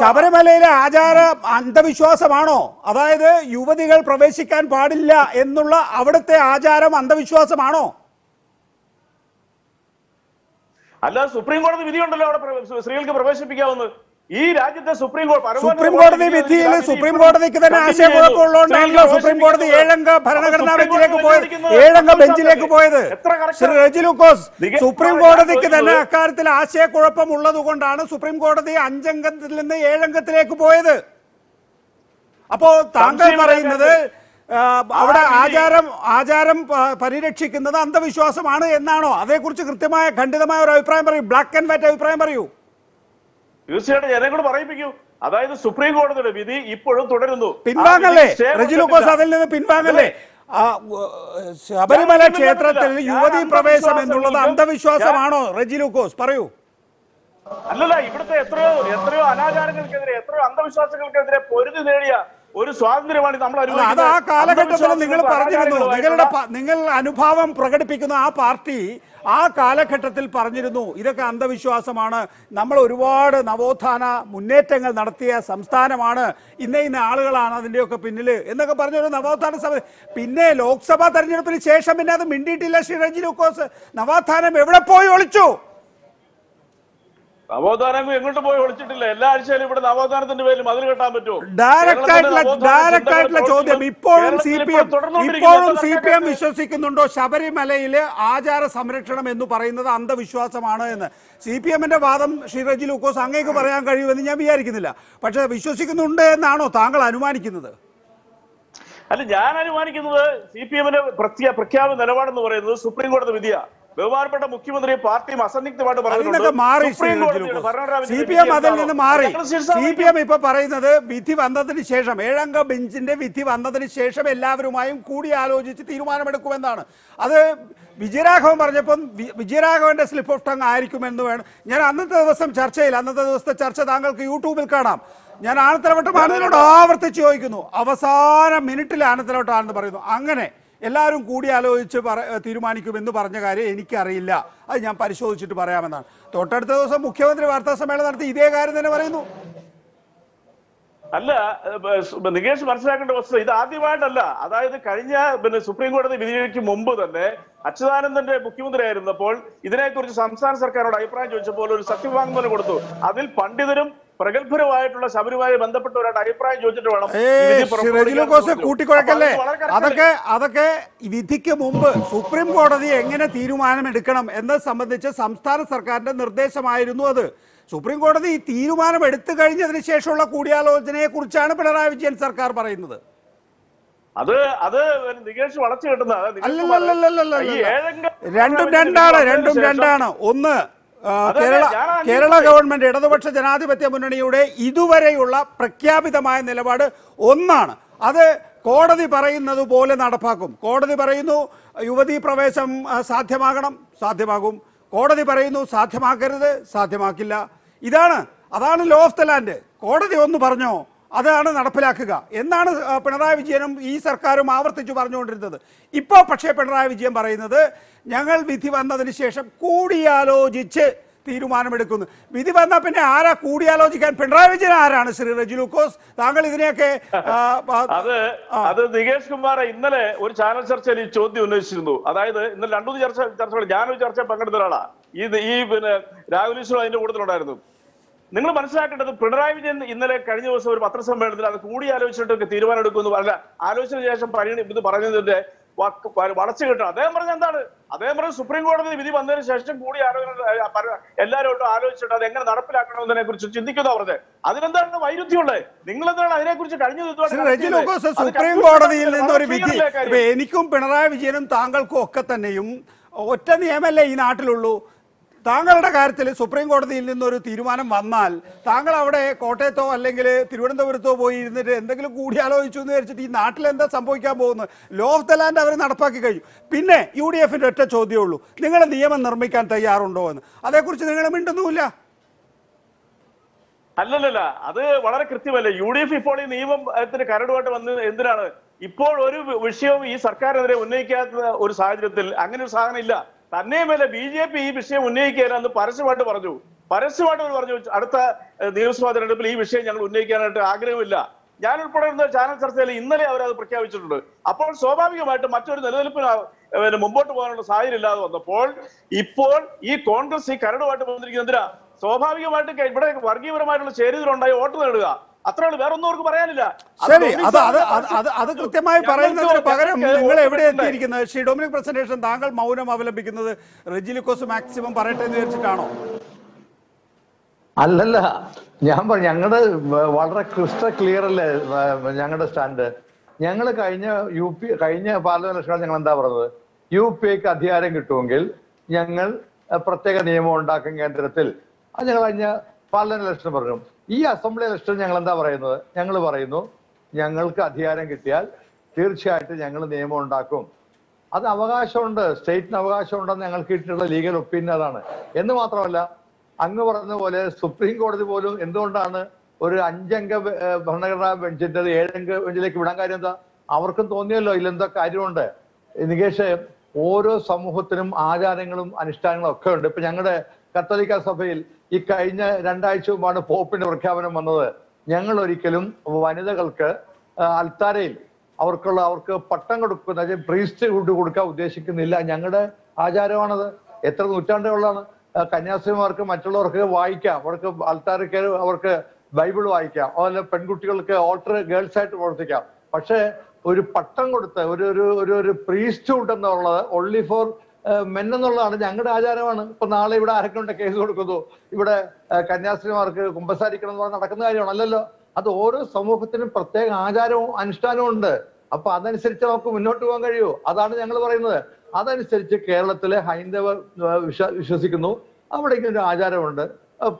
ശബരിമലയിലെ ആചാര അന്ധവിശ്വാസമാണോ? അതായത് യുവതികൾ പ്രവേശിക്കാൻ പാടില്ല എന്നുള്ള അവിടുത്തെ ആചാരം അന്ധവിശ്വാസമാണോ? അല്ല സുപ്രീം കോടതി വിധിയുണ്ടല്ലോ അവിടെ സ്ത്രീകൾക്ക് പ്രവേശിപ്പിക്കാവുന്ന ഈ രാജ്യത്തെ സുപ്രീം കോടതി സുപ്രീം കോടതി വിധിയിൽ സുപ്രീം കോടതിക്ക് തന്നെ ആശയക്കുഴപ്പമുള്ളതുകൊണ്ടാണല്ലോ സുപ്രീം കോടതി ഏഴംഗ ഭരണഘടനാ ബെഞ്ചിലേക്ക് പോയത്. ഏഴംഗ ബെഞ്ചിലേക്ക് പോയത്. ശ്രീ റെജി ലൂക്കോസ് സുപ്രീം കോടതിക്ക് തന്നെ അക്കാര്യത്തിൽ ആശയക്കുഴപ്പം ഉള്ളത് കൊണ്ടാണ് സുപ്രീം കോടതി അഞ്ചംഗത്തിൽ നിന്ന് ഏഴംഗത്തിലേക്ക് പോയത്. അപ്പോ താങ്കൾ പറയുന്നത് അവിടെ ആചാരം ആചാരം പരിരക്ഷിക്കുന്നത് അന്ധവിശ്വാസമാണ് എന്നാണോ? അതേക്കുറിച്ച് കൃത്യമായ ഖണ്ഡിതമായ ഒരു അഭിപ്രായം പറയൂ. ബ്ലാക്ക് ആൻഡ് വൈറ്റ് അഭിപ്രായം പറയൂ. തീർച്ചയായിട്ടും എന്നെ കൂടെ പറയിപ്പിക്കൂ. അതായത് സുപ്രീം കോടതിയുടെ വിധി ഇപ്പോഴും തുടരുന്നു. പിൻവാങ്ങല്ലേ? റജിലുക്കോസ്. അതിൽ നിന്ന് പിൻവാങ്ങല്ലേ? ശബരിമല ക്ഷേത്രത്തിൽ യുവതി പ്രവേശം എന്നുള്ളത് അന്ധവിശ്വാസമാണോ? റെജി ലൂക്കോസ് പറയൂ. അല്ലല്ല ഇവിടുത്തെ എത്രയോ എത്രയോ അനാചാരങ്ങൾക്കെതിരെ എത്രയോ അന്ധവിശ്വാസങ്ങൾക്കെതിരെ പൊരുതി നേടിയ ഒരു സ്വാതന്ത്ര്യമാണ് നമ്മൾ അത് ആ കാലഘട്ടത്തിൽ നിങ്ങൾ പറഞ്ഞിരുന്നു. നിങ്ങളുടെ നിങ്ങൾ അനുഭാവം പ്രകടിപ്പിക്കുന്ന ആ പാർട്ടി ആ കാലഘട്ടത്തിൽ പറഞ്ഞിരുന്നു. ഇതൊക്കെ അന്ധവിശ്വാസമാണ്. നമ്മൾ ഒരുപാട് നവോത്ഥാന മുന്നേറ്റങ്ങൾ നടത്തിയ സംസ്ഥാനമാണ്. ഇന്ന ഇന്ന ആളുകളാണ് അതിന്റെയൊക്കെ പിന്നിൽ എന്നൊക്കെ പറഞ്ഞൊരു നവോത്ഥാന സഭ. പിന്നെ ലോക്സഭാ തെരഞ്ഞെടുപ്പിന് ശേഷം പിന്നെ അത് മിണ്ടിയിട്ടില്ല ശ്രീ രഞ്ജി ലൂക്കോസ്. നവോത്ഥാനം എവിടെ പോയി ഒളിച്ചു? നവോത്ഥാനം എങ്ങോട്ട് പോയി ഒളിച്ചിട്ടില്ല? എല്ലാ ആഴ്ചയിലും ഇവിടെ നവോത്ഥാനത്തിന്റെ പേരിൽ മതിൽ കെട്ടാൻ പറ്റുമോ? ഡയറക്റ്റ് ആയിട്ടുള്ള ഡയറക്റ്റ് ആയിട്ടുള്ള ചോദ്യം. ഇപ്പോഴും സി പി എം ഇപ്പോഴും സി പി എം വിശ്വസിക്കുന്നുണ്ടോ? ശബരിമലയിലെ ആചാര സംരക്ഷണം എന്ന് പറയുന്നത് അന്ധവിശ്വാസമാണ് എന്ന്. സി പി എമ്മിന്റെ വാദം ശ്രീ റജി ലൂക്കോസ് അങ്ങേക്ക് പറയാൻ കഴിയുമെന്ന് ഞാൻ വിചാരിക്കുന്നില്ല. പക്ഷെ വിശ്വസിക്കുന്നുണ്ട് എന്നാണോ താങ്കൾ അനുമാനിക്കുന്നത്? അല്ല ഞാൻ അനുമാനിക്കുന്നത് സി പി എമ്മിന്റെ പ്രഖ്യാപന നിലപാടെന്ന് പറയുന്നത് സുപ്രീം കോടതി വിധിയാ. ബഹുമാനപ്പെട്ട മുഖ്യമന്ത്രി പാർട്ടിയും അസന്നിഗ്ധമായിട്ട് പറഞ്ഞിട്ടുണ്ട്. സി പി എം അതിൽ നിന്ന് മാറി. സി പി എം ഇപ്പൊ പറയുന്നത് വിധി വന്നതിന് ശേഷം ഏഴംഗ ബെഞ്ചിന്റെ വിധി വന്നതിന് ശേഷം എല്ലാവരുമായും കൂടിയാലോചിച്ച് തീരുമാനമെടുക്കുമെന്നാണ്. അത് വിജയരാഘവൻ പറഞ്ഞപ്പം വിജയരാഘവന്റെ സ്ലിപ്പ് ഓഫ് ടങ് ആയിരിക്കുമെന്ന് വേണം. ഞാൻ അന്നത്തെ ദിവസം ചർച്ചയിൽ അന്നത്തെ ദിവസത്തെ ചർച്ച താങ്കൾക്ക് യൂട്യൂബിൽ കാണാം. ഞാൻ ആനത്തലവട്ടം ആനന്ദിനോട് ആവർത്തിച്ച് ചോദിക്കുന്നു. അവസാന മിനിറ്റിൽ ആനത്തലവട്ടം പറയുന്നു. അങ്ങനെ എല്ലാവരും കൂടിയാലോചിച്ച് പറ തീരുമാനിക്കുമെന്ന് പറഞ്ഞ കാര്യം എനിക്കറിയില്ല. അത് ഞാൻ പരിശോധിച്ചിട്ട് പറയാമെന്നാണ്. തൊട്ടടുത്ത ദിവസം മുഖ്യമന്ത്രി വാർത്താ സമ്മേളനം നടത്തി ഇതേ കാര്യം തന്നെ പറയുന്നു. അല്ല നികേഷ് മനസ്സിലാക്കേണ്ട വസ്തുത ഇത് ആദ്യമായിട്ടല്ല. അതായത് കഴിഞ്ഞ പിന്നെ സുപ്രീം കോടതി വിധിക്ക് മുമ്പ് തന്നെ അച്യുതാനന്ദന്റെ മുഖ്യമന്ത്രി ആയിരുന്നപ്പോൾ ഇതിനെക്കുറിച്ച് സംസ്ഥാന സർക്കാരോട് അഭിപ്രായം ചോദിച്ചപ്പോൾ ഒരു സത്യവാങ്മൂലം കൊടുത്തു. അതിൽ പണ്ഡിതരും പ്രഗത്ഭരുമായിട്ടുള്ള ബന്ധപ്പെട്ട ഒരാളുടെ അഭിപ്രായം ചോദിച്ചിട്ട് വേണം. കൂട്ടിക്കുഴക്കല്ലേ? അതൊക്കെ അതൊക്കെ വിധിക്ക് മുമ്പ് സുപ്രീം കോടതി എങ്ങനെ തീരുമാനമെടുക്കണം എന്നത് സംബന്ധിച്ച് സംസ്ഥാന സർക്കാരിന്റെ നിർദ്ദേശമായിരുന്നു അത്. സുപ്രീം കോടതി ഈ തീരുമാനം എടുത്തു കഴിഞ്ഞതിന് ശേഷമുള്ള കൂടിയാലോചനയെ കുറിച്ചാണ് പിണറായി വിജയൻ സർക്കാർ പറയുന്നത്. അത് അത് നികേഷ് വളച്ചു കിട്ടുന്ന രണ്ടും രണ്ടാണ് രണ്ടും രണ്ടാണ്. ഒന്ന് കേരള കേരള ഗവൺമെന്റ് ഇടതുപക്ഷ ജനാധിപത്യ മുന്നണിയുടെ ഇതുവരെയുള്ള പ്രഖ്യാപിതമായ നിലപാട് ഒന്നാണ്. അത് കോടതി പറയുന്നത് പോലെ നടപ്പാക്കും. കോടതി പറയുന്നു യുവതീ പ്രവേശം സാധ്യമാകണം. സാധ്യമാകും. കോടതി പറയുന്നു സാധ്യമാക്കരുത് സാധ്യമാക്കില്ല. ഇതാണ് അതാണ് ലോ ഓഫ് ദ ലാൻഡ് കോടതി ഒന്ന് പറഞ്ഞോ? അതാണ് നടപ്പിലാക്കുക. എന്നാണ് പിണറായി വിജയനും ഈ സർക്കാരും ആവർത്തിച്ചു പറഞ്ഞുകൊണ്ടിരുന്നത്. ഇപ്പോൾ പക്ഷേ പിണറായി വിജയൻ പറയുന്നത് ഞങ്ങൾ വിധി വന്നതിന് ശേഷം കൂടിയാലോചിച്ച് തീരുമാനമെടുക്കുന്നു. വിധി വന്നാൽ പിന്നെ ആരാ കൂടിയാലോചിക്കാൻ? പിണറായി വിജയൻ ആരാണ്? ശ്രീ റജി ലൂക്കോസ് താങ്കൾ ഇതിനെയൊക്കെ അത് അത് നികേഷ് കുമാർ ഇന്നലെ ഒരു ചാനൽ ചർച്ചയിൽ ഈ ചോദ്യം ഉന്നയിച്ചിരുന്നു. അതായത് ഇന്നലെ രണ്ടു ചർച്ച ചർച്ചകൾ ഞാനൊരു ചർച്ച പങ്കെടുത്ത ഒരാളാ. ഈ ഈ പിന്നെ രാഹുൽ ഈശ്വർ അതിന്റെ കൂട്ടത്തിലുണ്ടായിരുന്നു. നിങ്ങൾ മനസ്സിലാക്കേണ്ടത് പിണറായി വിജയൻ ഇന്നലെ കഴിഞ്ഞ ദിവസം ഒരു പത്രസമ്മേളനത്തിൽ അത് കൂടി ആലോചിച്ചിട്ടൊക്കെ തീരുമാനം എടുക്കുമെന്ന് അല്ല ആലോചിച്ചതിന് ശേഷം പരിണി ഇത് പറഞ്ഞതിന്റെ വളച്ചു കിട്ടും അദ്ദേഹം പറഞ്ഞ എന്താണ്? അദ്ദേഹം പറഞ്ഞ സുപ്രീം കോടതി വിധി വന്നതിന് ശേഷം കൂടി ആലോചന എല്ലാവരോട്ടും ആലോചിച്ചിട്ട് അത് എങ്ങനെ നടപ്പിലാക്കണമെന്നതിനെ കുറിച്ച് ചിന്തിക്കുന്ന പറഞ്ഞത്. അതിനെന്താണ് വൈരുദ്ധ്യമുള്ളത്? നിങ്ങൾ എന്താണ് അതിനെ കുറിച്ച് കഴിഞ്ഞ സുപ്രീം കോടതിയിൽ നിന്നൊരു വിധി. എനിക്കും പിണറായി വിജയനും താങ്കൾക്കും ഒക്കെ തന്നെയും ഒറ്റ നിയമല്ലേ ഈ നാട്ടിലുള്ളൂ. താങ്കളുടെ കാര്യത്തിൽ സുപ്രീം കോടതിയിൽ നിന്നൊരു തീരുമാനം വന്നാൽ താങ്കൾ അവിടെ കോട്ടയത്തോ അല്ലെങ്കിൽ തിരുവനന്തപുരത്തോ പോയി ഇരുന്നിട്ട് എന്തെങ്കിലും കൂടിയാലോചിച്ചു എന്ന് വിചാരിച്ചിട്ട് ഈ നാട്ടിൽ എന്താ സംഭവിക്കാൻ പോകുന്നത്? ലോ ഓഫ് ദ ലാൻഡ് അവർ നടപ്പാക്കി കഴിഞ്ഞു. പിന്നെ യു ഡി എഫിന്റെ ഒറ്റ ചോദ്യമേ ഉള്ളൂ. നിങ്ങൾ നിയമം നിർമ്മിക്കാൻ തയ്യാറുണ്ടോ എന്ന്. അതേക്കുറിച്ച് നിങ്ങൾ മിണ്ടുന്നുമില്ല. അല്ലല്ലല്ല അത് വളരെ കൃത്യമല്ലേ? യു ഡി എഫ് ഇപ്പോൾ ഈ നിയമത്തിന് കരടുമായിട്ട് വന്ന് എന്തിനാണ്? ഇപ്പോൾ ഒരു വിഷയവും ഈ സർക്കാരിനെതിരെ ഉന്നയിക്കാത്ത ഒരു സാഹചര്യത്തിൽ അങ്ങനെ ഒരു സാധനം ഇല്ല. തന്നെയുമല്ല ബി ജെ പി ഈ വിഷയം ഉന്നയിക്കാനെന്ന് പരസ്യമായിട്ട് പറഞ്ഞു. പരസ്യമായിട്ട് പറഞ്ഞു അടുത്ത നിയമസഭാ തെരഞ്ഞെടുപ്പിൽ ഈ വിഷയം ഞങ്ങൾ ഉന്നയിക്കാനായിട്ട് ആഗ്രഹമില്ല. ഞാൻ ഉൾപ്പെടെ ഇരുന്ന ചാനൽ ചർച്ചയിൽ ഇന്നലെ അവർ അത് പ്രഖ്യാപിച്ചിട്ടുണ്ട്. അപ്പോൾ സ്വാഭാവികമായിട്ട് മറ്റൊരു നിലനിൽപ്പിന് പിന്നെ മുമ്പോട്ട് പോകാനുള്ള സാഹചര്യം ഇല്ലാതെ വന്നപ്പോൾ ഇപ്പോൾ ഈ കോൺഗ്രസ് ഈ കരടുമായിട്ട് വന്നിരിക്കുന്നത് എന്തിനാ സ്വാഭാവികമായിട്ട് ഇവിടെ വർഗീയപരമായിട്ടുള്ള ചേരിതിലുണ്ടായി വോട്ട് നേടുക. അത്രേ ഉള്ളൂ. വേറെ ഒന്നും അവർക്ക് പറയാനില്ല. അത് ശരി അത് അത് അത് അത് കൃത്യമായി പറയുന്നതിന് പകരം നിങ്ങൾ എവിടെ? എത്തിയിരിക്കുന്നത്? ശ്രീ ഡൊമിനിക് പ്രസന്റേഷൻ താങ്കൾ മൗനം അവലംബിക്കുന്നത് റെജിലിക്കോസ് മാക്സിമം പറയട്ടെ എന്ന് വിചാരിച്ചിട്ടാണോ? അല്ലല്ല ഞാൻ പറഞ്ഞു ഞങ്ങളുടെ വളരെ ക്രിസ്റ്റൽ ക്ലിയർ അല്ലേ ഞങ്ങളുടെ സ്റ്റാൻഡ്. ഞങ്ങൾ കഴിഞ്ഞ യു പി കഴിഞ്ഞ പാർലമെന്റ് ഇലക്ഷനിൽ ഞങ്ങൾ എന്താ പറഞ്ഞത്? യു പി എക്ക് അധികാരം കിട്ടുമെങ്കിൽ ഞങ്ങൾ പ്രത്യേക നിയമം ഉണ്ടാക്കും കേന്ദ്രത്തിൽ. അത് ഞങ്ങൾ കഴിഞ്ഞ പാർലമെന്റ് ഇലക്ഷൻ പറഞ്ഞു. ഈ അസംബ്ലി ഇലക്ഷൻ ഞങ്ങൾ എന്താ പറയുന്നത്? ഞങ്ങൾ പറയുന്നു ഞങ്ങൾക്ക് അധികാരം കിട്ടിയാൽ തീർച്ചയായിട്ടും ഞങ്ങൾ നിയമം ഉണ്ടാക്കും. അത് അവകാശമുണ്ട് സ്റ്റേറ്റിന് അവകാശമുണ്ടെന്ന് ഞങ്ങൾക്ക് കിട്ടിയിട്ടുള്ള ലീഗൽ ഒപ്പീനിയൻ അതാണ്. എന്ന് മാത്രമല്ല അങ്ങ് പറഞ്ഞ പോലെ സുപ്രീം കോടതി പോലും എന്തുകൊണ്ടാണ് ഒരു അഞ്ചംഗ ഭരണഘടനാ ബെഞ്ചിന്റെ ഏഴംഗ ബെഞ്ചിലേക്ക് വിടാൻ കാര്യം എന്താ? അവർക്കും തോന്നിയല്ലോ ഇതിലെന്തോ കാര്യമുണ്ട്. നികേഷ് ഓരോ സമൂഹത്തിനും ആചാരങ്ങളും അനുഷ്ഠാനങ്ങളും ഒക്കെ ഉണ്ട്. ഇപ്പൊ ഞങ്ങളുടെ കത്തോലിക്ക സഭയിൽ ഈ കഴിഞ്ഞ രണ്ടാഴ്ച മുമ്പാണ് പോപ്പിന്റെ പ്രഖ്യാപനം വന്നത്. ഞങ്ങൾ ഒരിക്കലും വനിതകൾക്ക് അൽത്താരയിൽ അവർക്കുള്ള അവർക്ക് പട്ടം കൊടുക്കുന്ന പ്രീസ്റ്റ് കൊണ്ട് കൊടുക്കാൻ ഉദ്ദേശിക്കുന്നില്ല. ഞങ്ങളുടെ ആചാരമാണത്. എത്ര നൂറ്റാണ്ടുകളാണ് കന്യാസ്ത്രീമാർക്ക് മറ്റുള്ളവർക്ക് വായിക്കാം. അവർക്ക് അൽത്താരക്ക് അവർക്ക് ബൈബിൾ വായിക്കാം. അതുപോലെ പെൺകുട്ടികൾക്ക് ഓൾട്ടർ ഗേൾസ് ആയിട്ട് പ്രവർത്തിക്കാം. പക്ഷേ ഒരു പട്ടം കൊടുത്ത് ഒരു ഒരു ഒരു പ്രീസ്റ്റ് ഉണ്ടെന്നുള്ളത് ഓൺലി ഫോർ മെൻ എന്നുള്ളതാണ് ഞങ്ങളുടെ ആചാരമാണ്. ഇപ്പൊ നാളെ ഇവിടെ ആരൊക്കെ കേസ് കൊടുക്കുന്നു? ഇവിടെ കന്യാസ്ത്രീമാർക്ക് കുമ്പസാരിക്കണം എന്ന് പറഞ്ഞ് നടക്കുന്ന കാര്യമാണ് അല്ലല്ലോ അത് ഓരോ സമൂഹത്തിനും പ്രത്യേക ആചാരവും അനുഷ്ഠാനവും ഉണ്ട്. അപ്പൊ അതനുസരിച്ച് നമുക്ക് മുന്നോട്ട് പോകാൻ കഴിയൂ. അതാണ് ഞങ്ങൾ പറയുന്നത്. അതനുസരിച്ച് കേരളത്തിലെ ഹൈന്ദവ വിശ്വ- വിശ്വസിക്കുന്നു. അവിടേക്ക് ഒരു ആചാരമുണ്ട്.